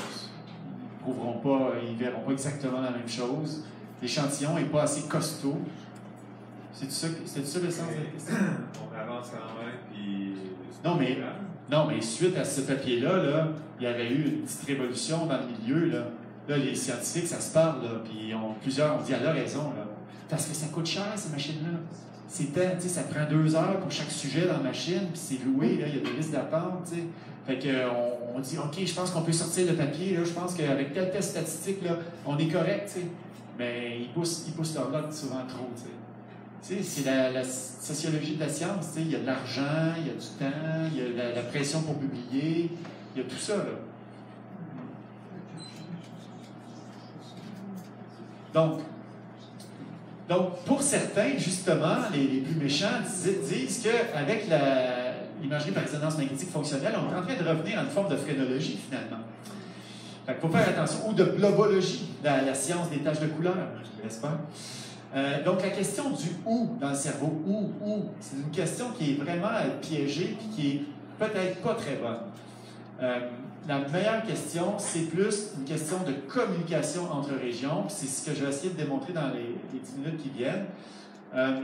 A: Ils ne prouveront pas, ils verront pas exactement la même chose. L'échantillon n'est pas assez costaud. C'est ça, c'est ça le sens de la question?
B: on avance quand même, puis.
A: Non, mais- Non, mais suite à ce papier-là, là, il y avait eu une petite révolution dans le milieu. Là, là les scientifiques, ça se parle, puis on, plusieurs ont dit à leur raison. Là, parce que ça coûte cher, ces machines-là. C'était, tu sais, ça prend deux heures pour chaque sujet dans la machine, puis c'est loué, il y a des listes d'attente, tu sais. Fait euh, on, dit, OK, je pense qu'on peut sortir le papier, là, je pense qu'avec tel test statistique, là, on est correct, tu sais. Mais ils poussent, leur lot souvent trop, tu sais. Tu sais, c'est la, la sociologie de la science, tu sais, il y a de l'argent, il y a du temps, il y a la, la pression pour publier, il y a tout ça, là. Donc, donc, pour certains, justement, les, plus méchants disent, qu'avec l'imagerie par résonance magnétique fonctionnelle, on est en train de revenir à une forme de phrénologie, finalement. Il faut faire attention, ou de globologie, la, la science des taches de couleur, n'est-ce pas? Euh, donc, la question du où dans le cerveau, où, où, c'est une question qui est vraiment piégée et qui est peut-être pas très bonne. Euh, la meilleure question, c'est plus une question de communication entre régions. C'est ce que je vais essayer de démontrer dans les, les 10 minutes qui viennent. Euh,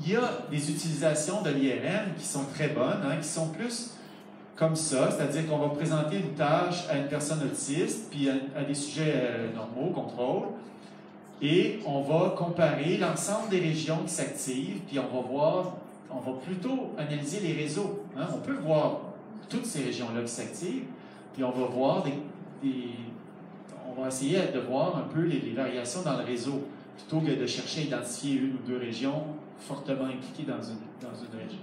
A: il y a des utilisations de l'IRM qui sont très bonnes, hein, qui sont plus comme ça, c'est-à-dire qu'on va présenter une tâche à une personne autiste, puis à, à des sujets euh, normaux, contrôle, et on va comparer l'ensemble des régions qui s'activent, puis on va voir, on va plutôt analyser les réseaux. hein. On peut voir toutes ces régions-là qui s'activent, puis on va voir des, on va essayer de voir un peu les, variations dans le réseau, plutôt que de chercher à identifier une ou deux régions fortement impliquées dans une, dans une région.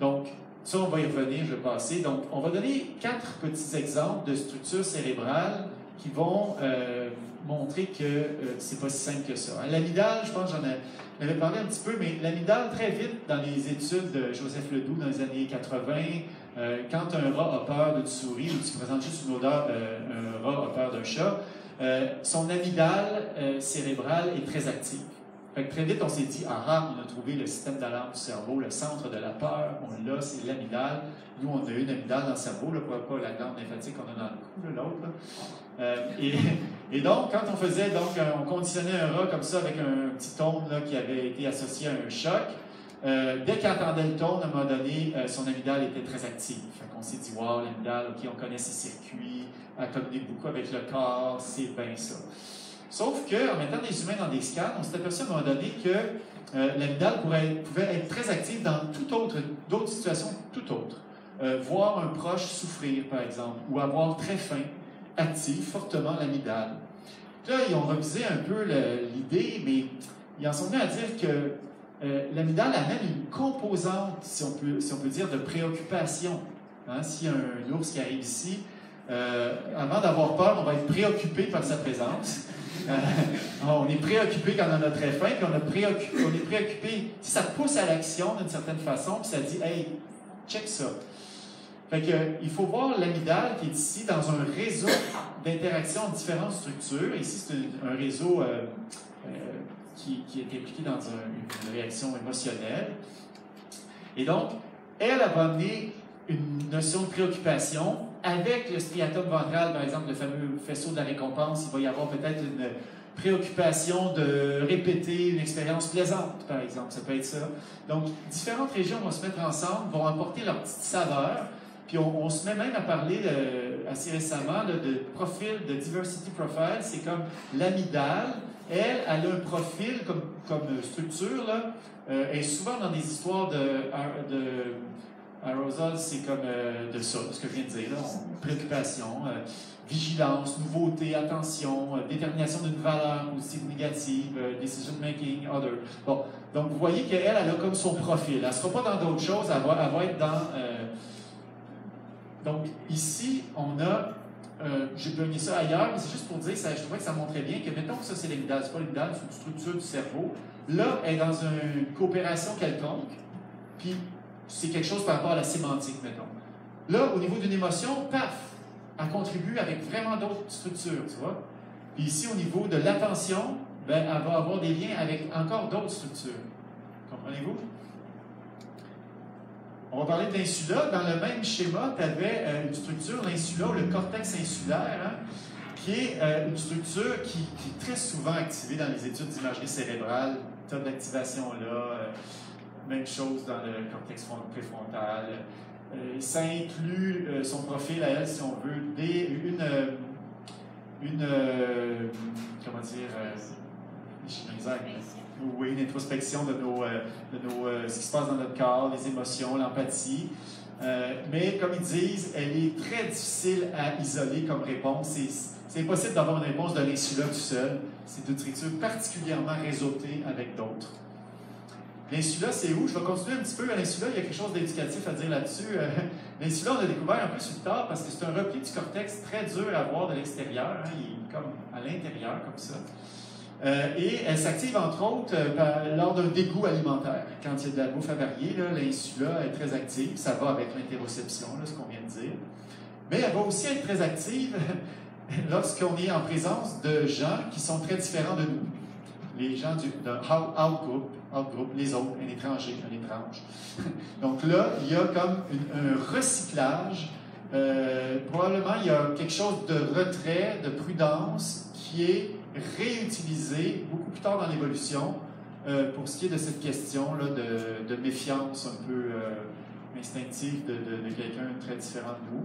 A: Donc, ça, on va y revenir, je vais passer. Donc, on va donner quatre petits exemples de structures cérébrales qui vont euh, montrer que euh, c'est pas si simple que ça. L'amygdale, je pense que j'en ai- j'en avais parlé un petit peu, mais l'amygdale, très vite, dans les études de Joseph Ledoux dans les années 80, euh, quand un rat a peur d'une souris ou tu présentes juste une odeur, euh, un rat a peur d'un chat, euh, son amygdale euh, cérébrale est très active. Fait que très vite, on s'est dit, ah ah, on a trouvé le système d'alarme du cerveau, le centre de la peur, on l'a, c'est l'amygdale. Nous, on a une amygdale dans le cerveau, là, pas, la glande lymphatique qu'on a dans le cou, l'autre. et, donc, quand on faisait, donc, on conditionnait un rat comme ça avec un petit tone là, qui avait été associé à un choc, euh, dès qu'il entendait le tone, à un moment donné, euh, son amygdale était très active. Fait qu'on s'est dit, wow, l'amygdale, OK, on connaît ses circuits, elle communique beaucoup avec le corps, c'est bien ça. Sauf qu'en mettant des humains dans des scans, on s'est aperçu à un moment donné que euh, l'amygdale pouvait être très active dans toute autre, d'autres situations tout autres. Euh, voir un proche souffrir, par exemple, ou avoir très faim, active fortement l'amygdale. Là, ils ont revisé un peu l'idée, mais ils en sont venus à dire que euh, l'amygdale amène une composante, si on peut, dire, de préoccupation. Hein, S'il y a un ours qui arrive ici, euh, avant d'avoir peur, on va être préoccupé par sa présence. Euh, on est préoccupé quand on a très faim, puis on, a est préoccupé si ça pousse à l'action d'une certaine façon, puis ça dit Hey, check ça. Fait il faut voir l'amygdale qui est ici dans un réseau d'interaction de différentes structures. Ici, c'est un, réseau euh, qui, est impliqué dans un- une réaction émotionnelle. Et donc, elle elle va amener une notion de préoccupation avec le striatum ventral, par exemple, le fameux faisceau de la récompense. Il va y avoir peut-être une préoccupation de répéter une expérience plaisante, par exemple. Ça peut être ça. Donc, différentes régions vont se mettre ensemble, vont apporter leur petite saveur. Puis on, se met même à parler euh, assez récemment de profil, de diversity profile. C'est comme l'amygdale. Elle, elle a un profil comme, structure. Là, euh, elle est souvent dans des histoires de, de c'est comme euh, de ça, ce que je viens de dire. Là, On- préoccupation, euh, vigilance, nouveauté, attention, euh, détermination d'une valeur positive ou négative, euh, decision making, other. Bon, donc vous voyez qu'elle, elle a comme son profil. Elle ne sera pas dans d'autres choses, elle va, être dans. euh, donc ici, on a. euh, J'ai donné ça ailleurs, mais c'est juste pour dire, ça, je trouvais que ça montrait bien que, mettons que ça c'est l'amygdale, c'est pas l'amygdale, c'est une structure du cerveau. Là, elle est dans une coopération quelconque, puis c'est quelque chose par rapport à la sémantique, mettons. Là, au niveau d'une émotion, paf, elle contribue avec vraiment d'autres structures, tu vois. Puis ici, au niveau de l'attention, ben, elle va avoir des liens avec encore d'autres structures. Comprenez-vous? On va parler de. Dans le même schéma, tu avais euh, une structure, l'insula, le cortex insulaire, hein, qui est euh, une structure qui, est très souvent activée dans les études d'imagerie cérébrale. Tu as d'activation là. euh, même chose dans le cortex front- préfrontal. Ça inclut son profil à elle, si on veut, des, une, une comment dire, oui, une introspection de, nos, euh, de nos, euh, ce qui se passe dans notre corps, les émotions, l'empathie. Euh, mais comme ils disent, elle est très difficile à isoler comme réponse. C'est- impossible d'avoir une réponse de l'insula tout seul. C'est une structure particulièrement réseautée avec d'autres. L'insula, c'est où? Je vais continuer un petit peu l'insula. Il y a quelque chose d'éducatif à dire là-dessus. L'insula, on a découvert un peu sur le tard parce que c'est un repli du cortex très dur à voir de l'extérieur. hein. Il est comme à l'intérieur, comme ça. Euh, et elle s'active entre autres euh, lors d'un dégoût alimentaire. Quand il y a de la bouffe avariée, l'insula est très active. Ça va avec l'interoception, ce qu'on vient de dire. Mais elle va aussi être très active lorsqu'on est en présence de gens qui sont très différents de nous. Les gens du de out, out group, out group, les autres, un étranger, un étrange. Donc là, il y a comme un recyclage. Euh, probablement, il y a quelque chose de retrait, de prudence qui est réutilisé beaucoup plus tard dans l'évolution euh, pour ce qui est de cette question là, de, méfiance un peu, euh, instinctive de, quelqu'un très différent de nous.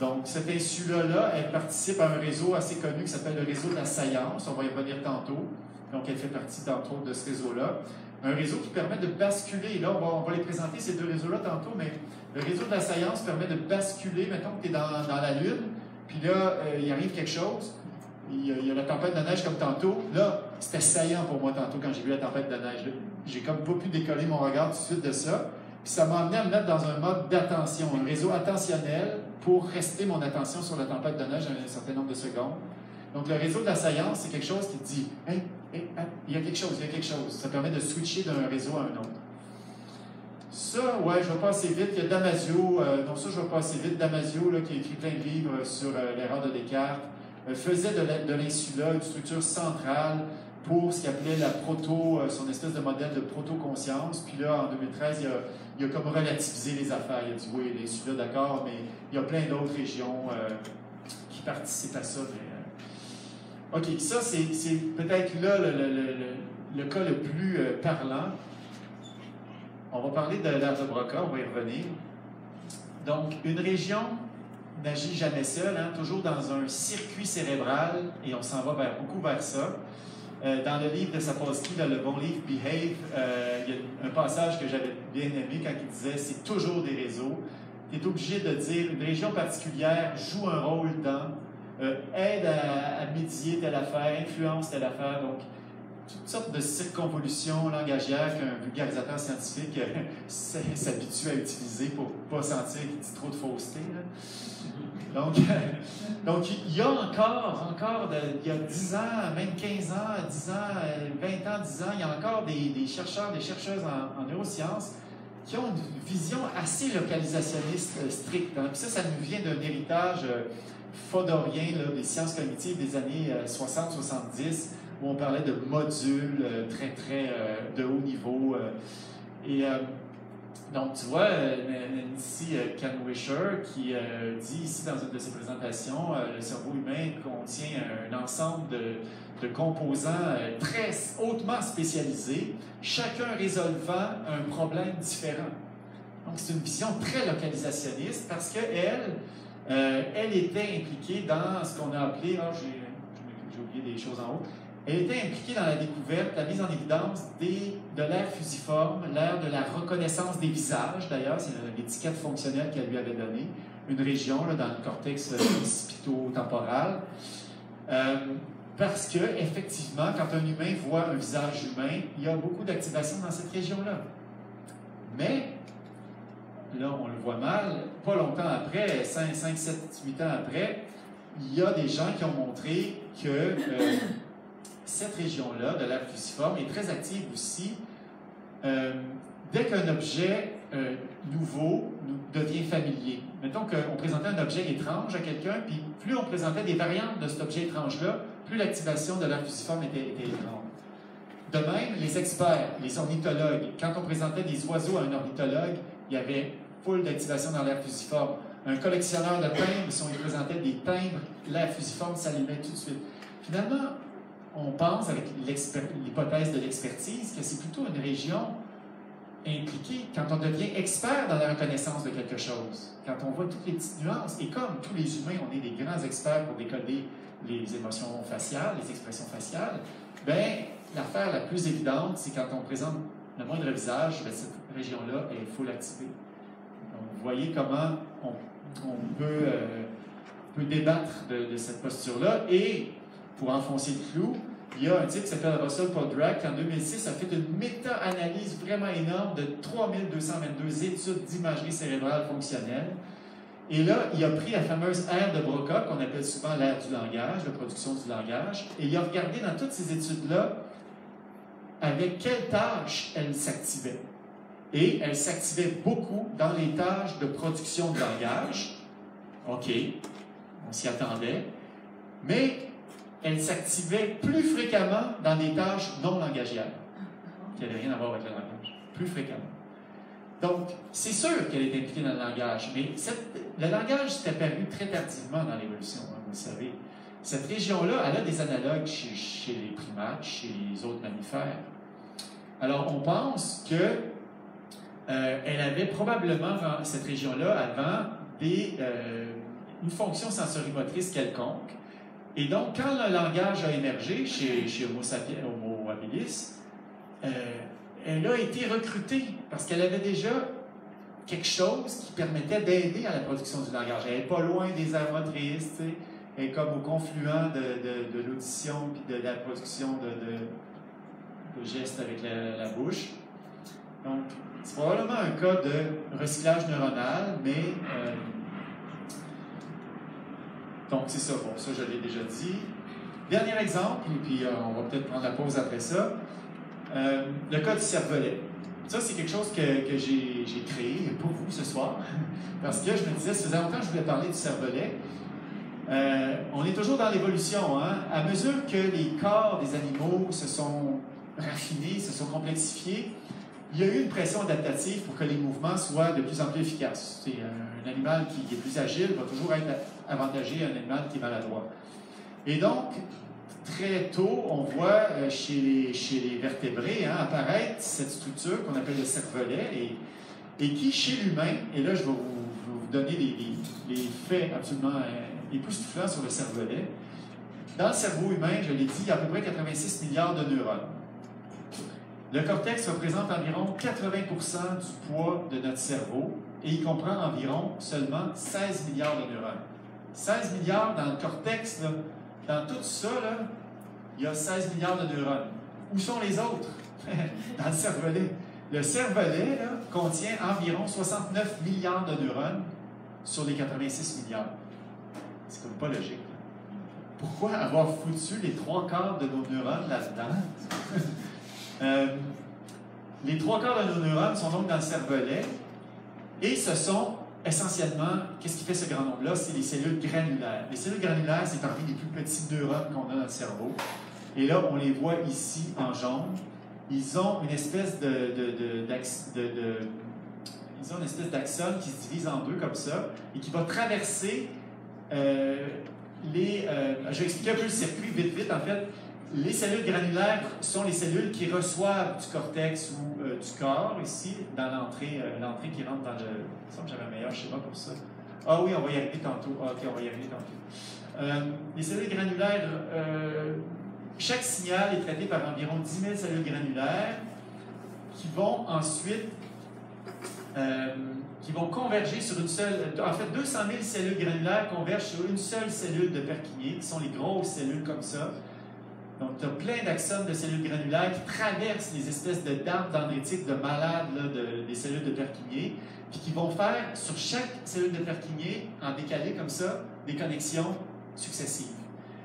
A: Donc, cette insula-là, elle participe à un réseau assez connu qui s'appelle le réseau de la Saillance. On va y revenir tantôt. Donc, elle fait partie, d'entre autres, de ce réseau-là. Un réseau qui permet de basculer. Là, on va, on va les présenter, ces deux réseaux-là, tantôt, mais le réseau de la Saillance permet de basculer. Mettons que tu es dans, dans la Lune, puis là, euh, il arrive quelque chose. Il y, a, la tempête de neige comme tantôt. Là, c'était saillant pour moi tantôt quand j'ai vu la tempête de neige. J'ai comme pas pu décoller mon regard tout de suite de ça. Puis ça m'a amené à me mettre dans un mode d'attention, un réseau attentionnel pour rester mon attention sur la tempête de neige un certain nombre de secondes. Donc le réseau d'assaillance, c'est quelque chose qui dit Hey, hey, hey, il y a quelque chose, il y a quelque chose. Ça permet de switcher d'un réseau à un autre. Ça, ouais, je vais pas assez vite. Il y a Damasio, euh, non, ça, je vais pas assez vite. Damasio, là, qui a écrit plein de livres sur euh, l'erreur de Descartes, faisait de la- de l'insula une structure centrale pour ce qu'il appelait la proto, euh, son espèce de modèle de proto-conscience. Puis là, en 2013, il a, il a comme relativisé les affaires. Il a dit oui, l'insula, d'accord, mais il y a plein d'autres régions euh, qui participent à ça. euh, OK, ça, c'est peut-être là le, le- le- le- cas le plus euh, parlant. On va parler de l'ère de on va y revenir. Donc, une région n'agit jamais seule, hein, toujours dans un circuit cérébral, et on s'en va vers, beaucoup vers ça. Euh, dans le livre de Sapolsky, le bon livre Behave, euh, il y a un passage que j'avais bien aimé quand il disait c'est toujours des réseaux. Tu es obligé de dire une région particulière joue un rôle dans, euh, aide à, à médier telle affaire, influence telle affaire. Donc, toutes sortes de circonvolutions langagières qu'un vulgarisateur scientifique s'habitue à utiliser pour ne pas sentir qu'il dit trop de fausseté. Donc, donc, il y a encore, encore il y a 10 ans, même 15 ans, 10 ans, euh, 20 ans, 10 ans, il y a encore des, chercheurs, des chercheuses en, en neurosciences qui ont une vision assez localisationniste euh, stricte. hein. Puis ça, ça nous vient d'un héritage euh, fodorien des sciences cognitives des années euh, 60-70, où on parlait de modules euh, très, très euh, de haut niveau. euh. et euh, donc, tu vois, euh, Nancy euh, Canwisher qui euh, dit ici dans une de ses présentations, le cerveau humain contient un ensemble de, composants très hautement spécialisés, chacun résolvant un problème différent. Donc, c'est une vision très localisationniste parce qu'elle, elle était impliquée dans ce qu'on a appelé, ah, j'ai oublié des choses en haut, elle était impliquée dans la découverte, la mise en évidence des, de l'ère fusiforme, l'ère de la reconnaissance des visages, d'ailleurs, c'est l'étiquette fonctionnelle qu'elle lui avait donnée, une région dans le cortex euh, occipito-temporal. Euh, parce que, effectivement, quand un humain voit un visage humain, il y a beaucoup d'activation dans cette région-là. Mais, là, on le voit mal, pas longtemps après, 5, 5 7, 8 ans après, il y a des gens qui ont montré que euh, cette région-là, de l'ère fusiforme, est très active aussi euh, dès qu'un objet euh, nouveau devient familier. Mettons qu'on présentait un objet étrange à quelqu'un, puis plus on présentait des variantes de cet objet étrange-là, plus l'activation de l'ère fusiforme était, était étrange. De même, les experts, les ornithologues, quand on présentait des oiseaux à un ornithologue, il y avait full d'activation dans l'air fusiforme. Un collectionneur de timbres, si on lui présentait des timbres, l'air fusiforme s'allumait tout de suite. Finalement, on pense, avec l'hypothèse de l'expertise, que c'est plutôt une région impliquée quand on devient expert dans la reconnaissance de quelque chose, quand on voit toutes les petites nuances. Et comme tous les humains, on est des grands experts pour décoder les émotions faciales, les expressions faciales, ben l'affaire la plus évidente, c'est quand on présente le moindre visage, ben, cette région-là est full activée. Donc, vous voyez comment on, euh, peut débattre de, de cette posture-là. Et pour enfoncer le clou, il y a un type qui s'appelle Russell Poldrack qui, en 2006, a fait une méta-analyse vraiment énorme de 3222 études d'imagerie cérébrale fonctionnelle. Et là, il a pris la fameuse ère de Broca, qu'on appelle souvent l'ère du langage, la production du langage, et il a regardé dans toutes ces études-là avec quelles tâches elles s'activaient. Et elles s'activaient beaucoup dans les tâches de production de langage. OK, on s'y attendait. Mais elles s'activaient plus fréquemment dans des tâches non langagières, qui n'avaient rien à voir avec le langage. Plus fréquemment. Donc, c'est sûr qu'elle est impliquée dans le langage, mais le langage s'est apparu très tardivement dans l'évolution, hein, vous le savez. Cette région-là, elle a des analogues chez, chez les primates, chez les autres mammifères. Alors, on pense que euh, elle avait probablement, cette région-là, avant, des, euh, une fonction sensorimotrice quelconque. Et donc, quand le langage a émergé chez, Homo sapiens, Homo habilis, euh, elle a été recrutée parce qu'elle avait déjà quelque chose qui permettait d'aider à la production du langage. Elle n'est pas loin des aires motrices, elle est comme au confluent de, l'audition puis de la production de, gestes avec la, la, bouche. Donc, c'est probablement un cas de recyclage neuronal, mais euh, donc c'est ça. Bon, ça je l'ai déjà dit. Dernier exemple, et puis euh, on va peut-être prendre la pause après ça. Euh, le cas du cervelet. Ça, c'est quelque chose que, que j'ai créé pour vous ce soir, parce que je me disais, ça faisait longtemps que je voulais parler du cervelet. Euh, on est toujours dans l'évolution. Hein? À mesure que les corps des animaux se sont raffinés, se sont complexifiés, il y a eu une pression adaptative pour que les mouvements soient de plus en plus efficaces. C'est un animal qui est plus agile va toujours être avantagé à un animal qui est maladroit. Et donc, très tôt, on voit euh, chez, les, les vertébrés hein, apparaître cette structure qu'on appelle le cervelet et, qui, chez l'humain, et là je vais vous, donner les, les, les, faits absolument euh, époustouflants sur le cervelet. Dans le cerveau humain, je l'ai dit, il y a à peu près 86 milliards de neurones. Le cortex représente environ 80% du poids de notre cerveau et il comprend environ seulement 16 milliards de neurones. 16 milliards dans le cortex, dans tout ça, il y a 16 milliards de neurones. Où sont les autres? dans le cervelet. Le cervelet contient environ 69 milliards de neurones sur les 86 milliards. C'est comme pas logique. Pourquoi avoir foutu les trois quarts de nos neurones là-dedans? euh, les trois quarts de nos neurones sont donc dans le cervelet et ce sont essentiellement, qu'est-ce qui fait ce grand nombre-là? C'est les cellules granulaires. Les cellules granulaires, c'est parmi les plus petits neurones qu'on a dans le cerveau. Et là, on les voit ici en jaune. Ils ont une espèce de, ils ont une espèce d'axone qui se divise en deux comme ça et qui va traverser euh, les. Euh, je vais expliquer un peu le circuit vite, vite. En fait, les cellules granulaires sont les cellules qui reçoivent du cortex ou euh, du corps, ici, dans l'entrée, euh, l'entrée qui rentre dans le. Il semble que j'avais un meilleur schéma pour ça. Ah oui, on va y arriver tantôt. Ah, ok, on va y arriver tantôt. Euh, les cellules granulaires, chaque signal est traité par environ 10 000 cellules granulaires qui vont ensuite. qui vont converger sur une seule. En fait, 200 000 cellules granulaires convergent sur une seule cellule de Purkinje, qui sont les grosses cellules comme ça donc, tu as plein d'axones de cellules granulaires qui traversent les espèces de dents dendritiques de malades de, des cellules de Purkinje, puis qui vont faire sur chaque cellule de Purkinje, en décalé comme ça, des connexions successives.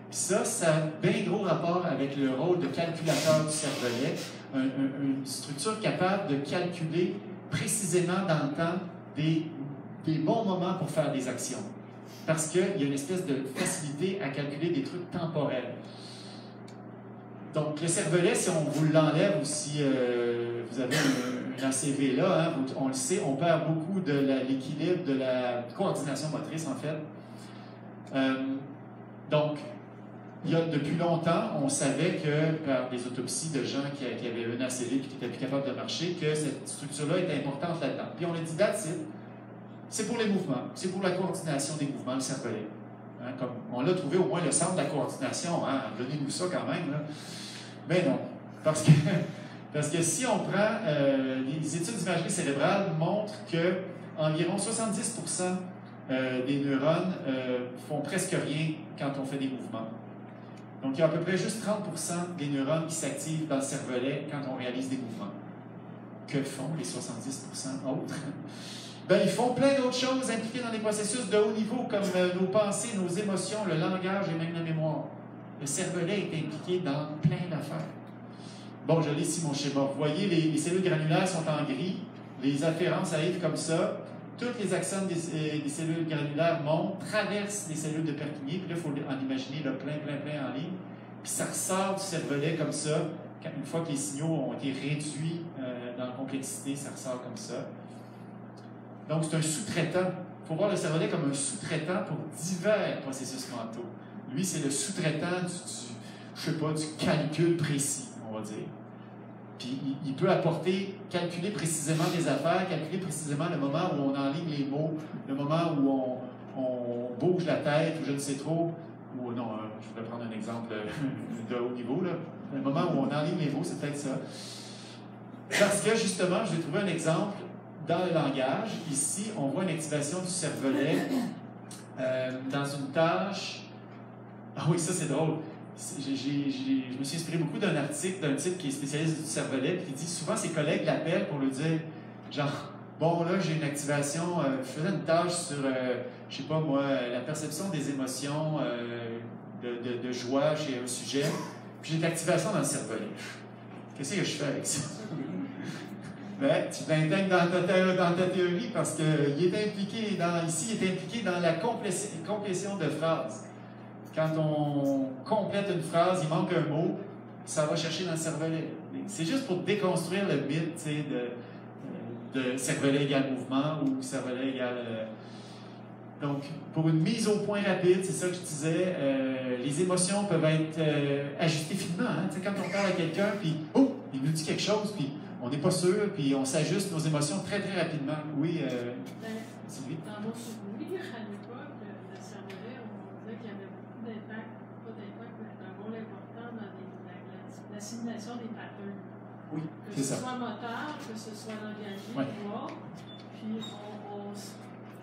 A: Puis ça, ça a bien gros rapport avec le rôle de calculateur du cervelet, une structure capable de calculer précisément dans le temps des bons moments pour faire des actions. Parce qu'il y a une espèce de facilité à calculer des trucs temporels. Donc, le cervelet, si on vous l'enlève ou si euh, vous avez un, ACV là, hein, on le sait, on perd beaucoup de l'équilibre, de la coordination motrice, en fait. Euh, donc, il y a, depuis longtemps, on savait que par des autopsies de gens qui, avaient un ACV et qui n'étaient plus capables de marcher, que cette structure-là était importante là-dedans. Puis on a dit, c'est pour les mouvements, c'est pour la coordination des mouvements, le cervelet. Hein, on l'a trouvé au moins le centre de la coordination. Hein, Donnez-nous ça quand même. Mais non. Parce que, parce que si on prend euh, les études d'imagerie cérébrale montrent que environ 70% euh, des neurones euh, font presque rien quand on fait des mouvements. Donc, il y a à peu près juste 30% des neurones qui s'activent dans le cervelet quand on réalise des mouvements. Que font les 70% autres? Ben, ils font plein d'autres choses impliquées dans des processus de haut niveau, comme nos pensées, nos émotions, le langage et même la mémoire. Le cervelet est impliqué dans plein d'affaires. Bon, je lis ici mon schéma. Vous voyez, les, cellules granulaires sont en gris. Les afférences arrivent comme ça. Toutes les axones des, euh, cellules granulaires montent, traversent les cellules de Purkinje. Puis là, il faut en imaginer le plein, plein, plein en ligne. Puis ça ressort du cervelet comme ça. une fois que les signaux ont été réduits euh, dans la complexité, ça ressort comme ça. Donc, c'est un sous-traitant. Il faut voir le cervelet comme un sous-traitant pour divers processus mentaux. Lui, c'est le sous-traitant du, je sais pas, du calcul précis, on va dire. Puis il, peut apporter, calculer précisément des affaires, calculer précisément le moment où on enligne les mots, le moment où on, bouge la tête, ou je ne sais trop, ou non, euh, je voudrais prendre un exemple euh, de haut niveau, là. le moment où on enligne les mots, c'est peut-être ça. Parce que justement, je vais trouver un exemple dans le langage. Ici, on voit une activation du cervelet euh, dans une tâche. Ah oui, ça c'est drôle. Je me suis inspiré beaucoup d'un article d'un type qui est spécialiste du cervelet, puis il dit souvent ses collègues l'appellent pour lui dire genre, bon là j'ai une activation, euh, je faisais une tâche sur, euh, je sais pas moi, la perception des émotions, euh, de, de- de joie chez un sujet, puis j'ai une activation dans le cervelet. Qu'est-ce que je fais avec ça? Ben, tu l'intègres dans ta, théorie parce qu'il est impliqué dans, ici, il est impliqué dans la complétion, de phrases. Quand on complète une phrase, il manque un mot, ça va chercher dans le cervelet. C'est juste pour déconstruire le mythe tu sais, de, de cervelet égale mouvement ou cervelet égale. euh, donc, pour une mise au point rapide, c'est ça que je disais, euh, les émotions peuvent être euh, ajustées finement. hein. Quand on parle à quelqu'un, puis oh, il nous dit quelque chose, puis on n'est pas sûr, puis on s'ajuste nos émotions très très rapidement. Oui, euh,
E: Ben,
A: Sylvie?
E: Dans nos souvenirs, à l'époque, le le cervelet, on disait qu'il y avait beaucoup d'impact, pas d'impact, mais un rôle important dans les- la- la- l'assimilation des patterns.
A: Oui,
E: Que
A: c'est
E: ce
A: ça.
E: soit moteur, que ce soit langagé,
A: Ouais.
E: ou autre. Puis on, on se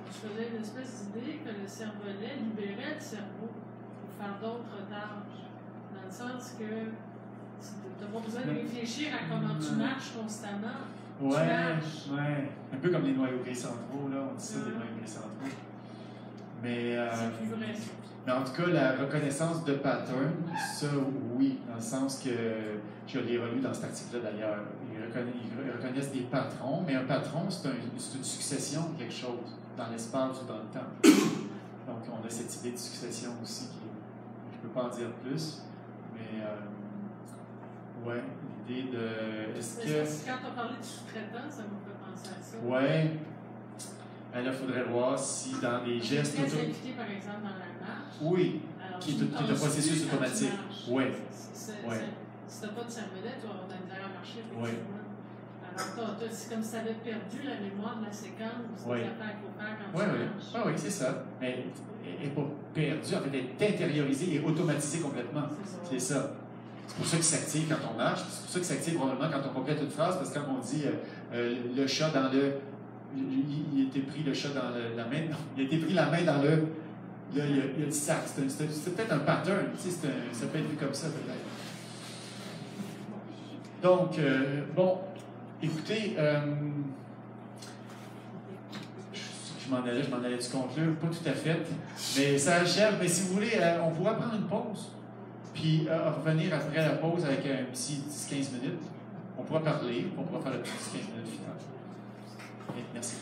E: on se faisait une espèce d'idée que le cervelet libérait le cerveau pour faire d'autres tâches. Dans le sens que tu n'as pas besoin de réfléchir à comment tu marches constamment.
A: Ouais,
E: marches.
A: ouais. Un peu comme les noyaux gris centraux, là, on dit ça, des noyaux gris centraux. Mais, euh,
E: plus vrai,
A: mais en tout cas, la reconnaissance de pattern, ça, oui, dans le sens que je l'ai relu dans cet article-là d'ailleurs. Ils, reconna- ils reconnaissent des patrons, mais un patron, c'est un- c'est une succession de quelque chose, dans l'espace ou dans le temps. Donc, on a cette idée de succession aussi qui, je ne peux pas en dire plus, mais, euh, ouais, l'idée de. Est-ce que.
E: quand on parlait du sous-traitant, ça me fait penser à ça?
A: Ouais. Ben là, il faudrait voir si dans les gestes
E: impliqué, par exemple, dans la marche.
A: Oui,
E: Alors,
A: Qui est- qui est un processus automatique.
E: c'est- Si tu n'as pas de cervelet, tu vas avoir de la misère à marcher, effectivement. Alors, t'as- t'as- c'est comme si tu avais perdu la mémoire de la séquence faut faire quand
A: oui,
E: tu
A: oui.
E: marches.
A: Ah oui, c'est ça. Mais elle n'est pas perdue, en fait, elle est intériorisée et automatisée complètement.
E: C'est ça.
A: C'est pour ça qu'il s'active quand on marche, c'est pour ça qu'il s'active probablement quand on complète une phrase, parce que quand on dit euh, euh, le chat dans le. Il, il été pris le chat dans le- la main. Non, il été pris la main dans le. Là, il y a, il sac. C'est peut-être un pattern. Tu sais, ça peut être vu comme ça, peut-être. Donc, euh, bon, écoutez, je, m'en allais, je m'en allais du conclure, pas tout à fait, mais ça achève. Mais si vous voulez, on pourra prendre une pause, puis euh, revenir après la pause avec un petit 10-15 minutes. On pourra parler, on pourra faire le petit 15 minutes final. Merci.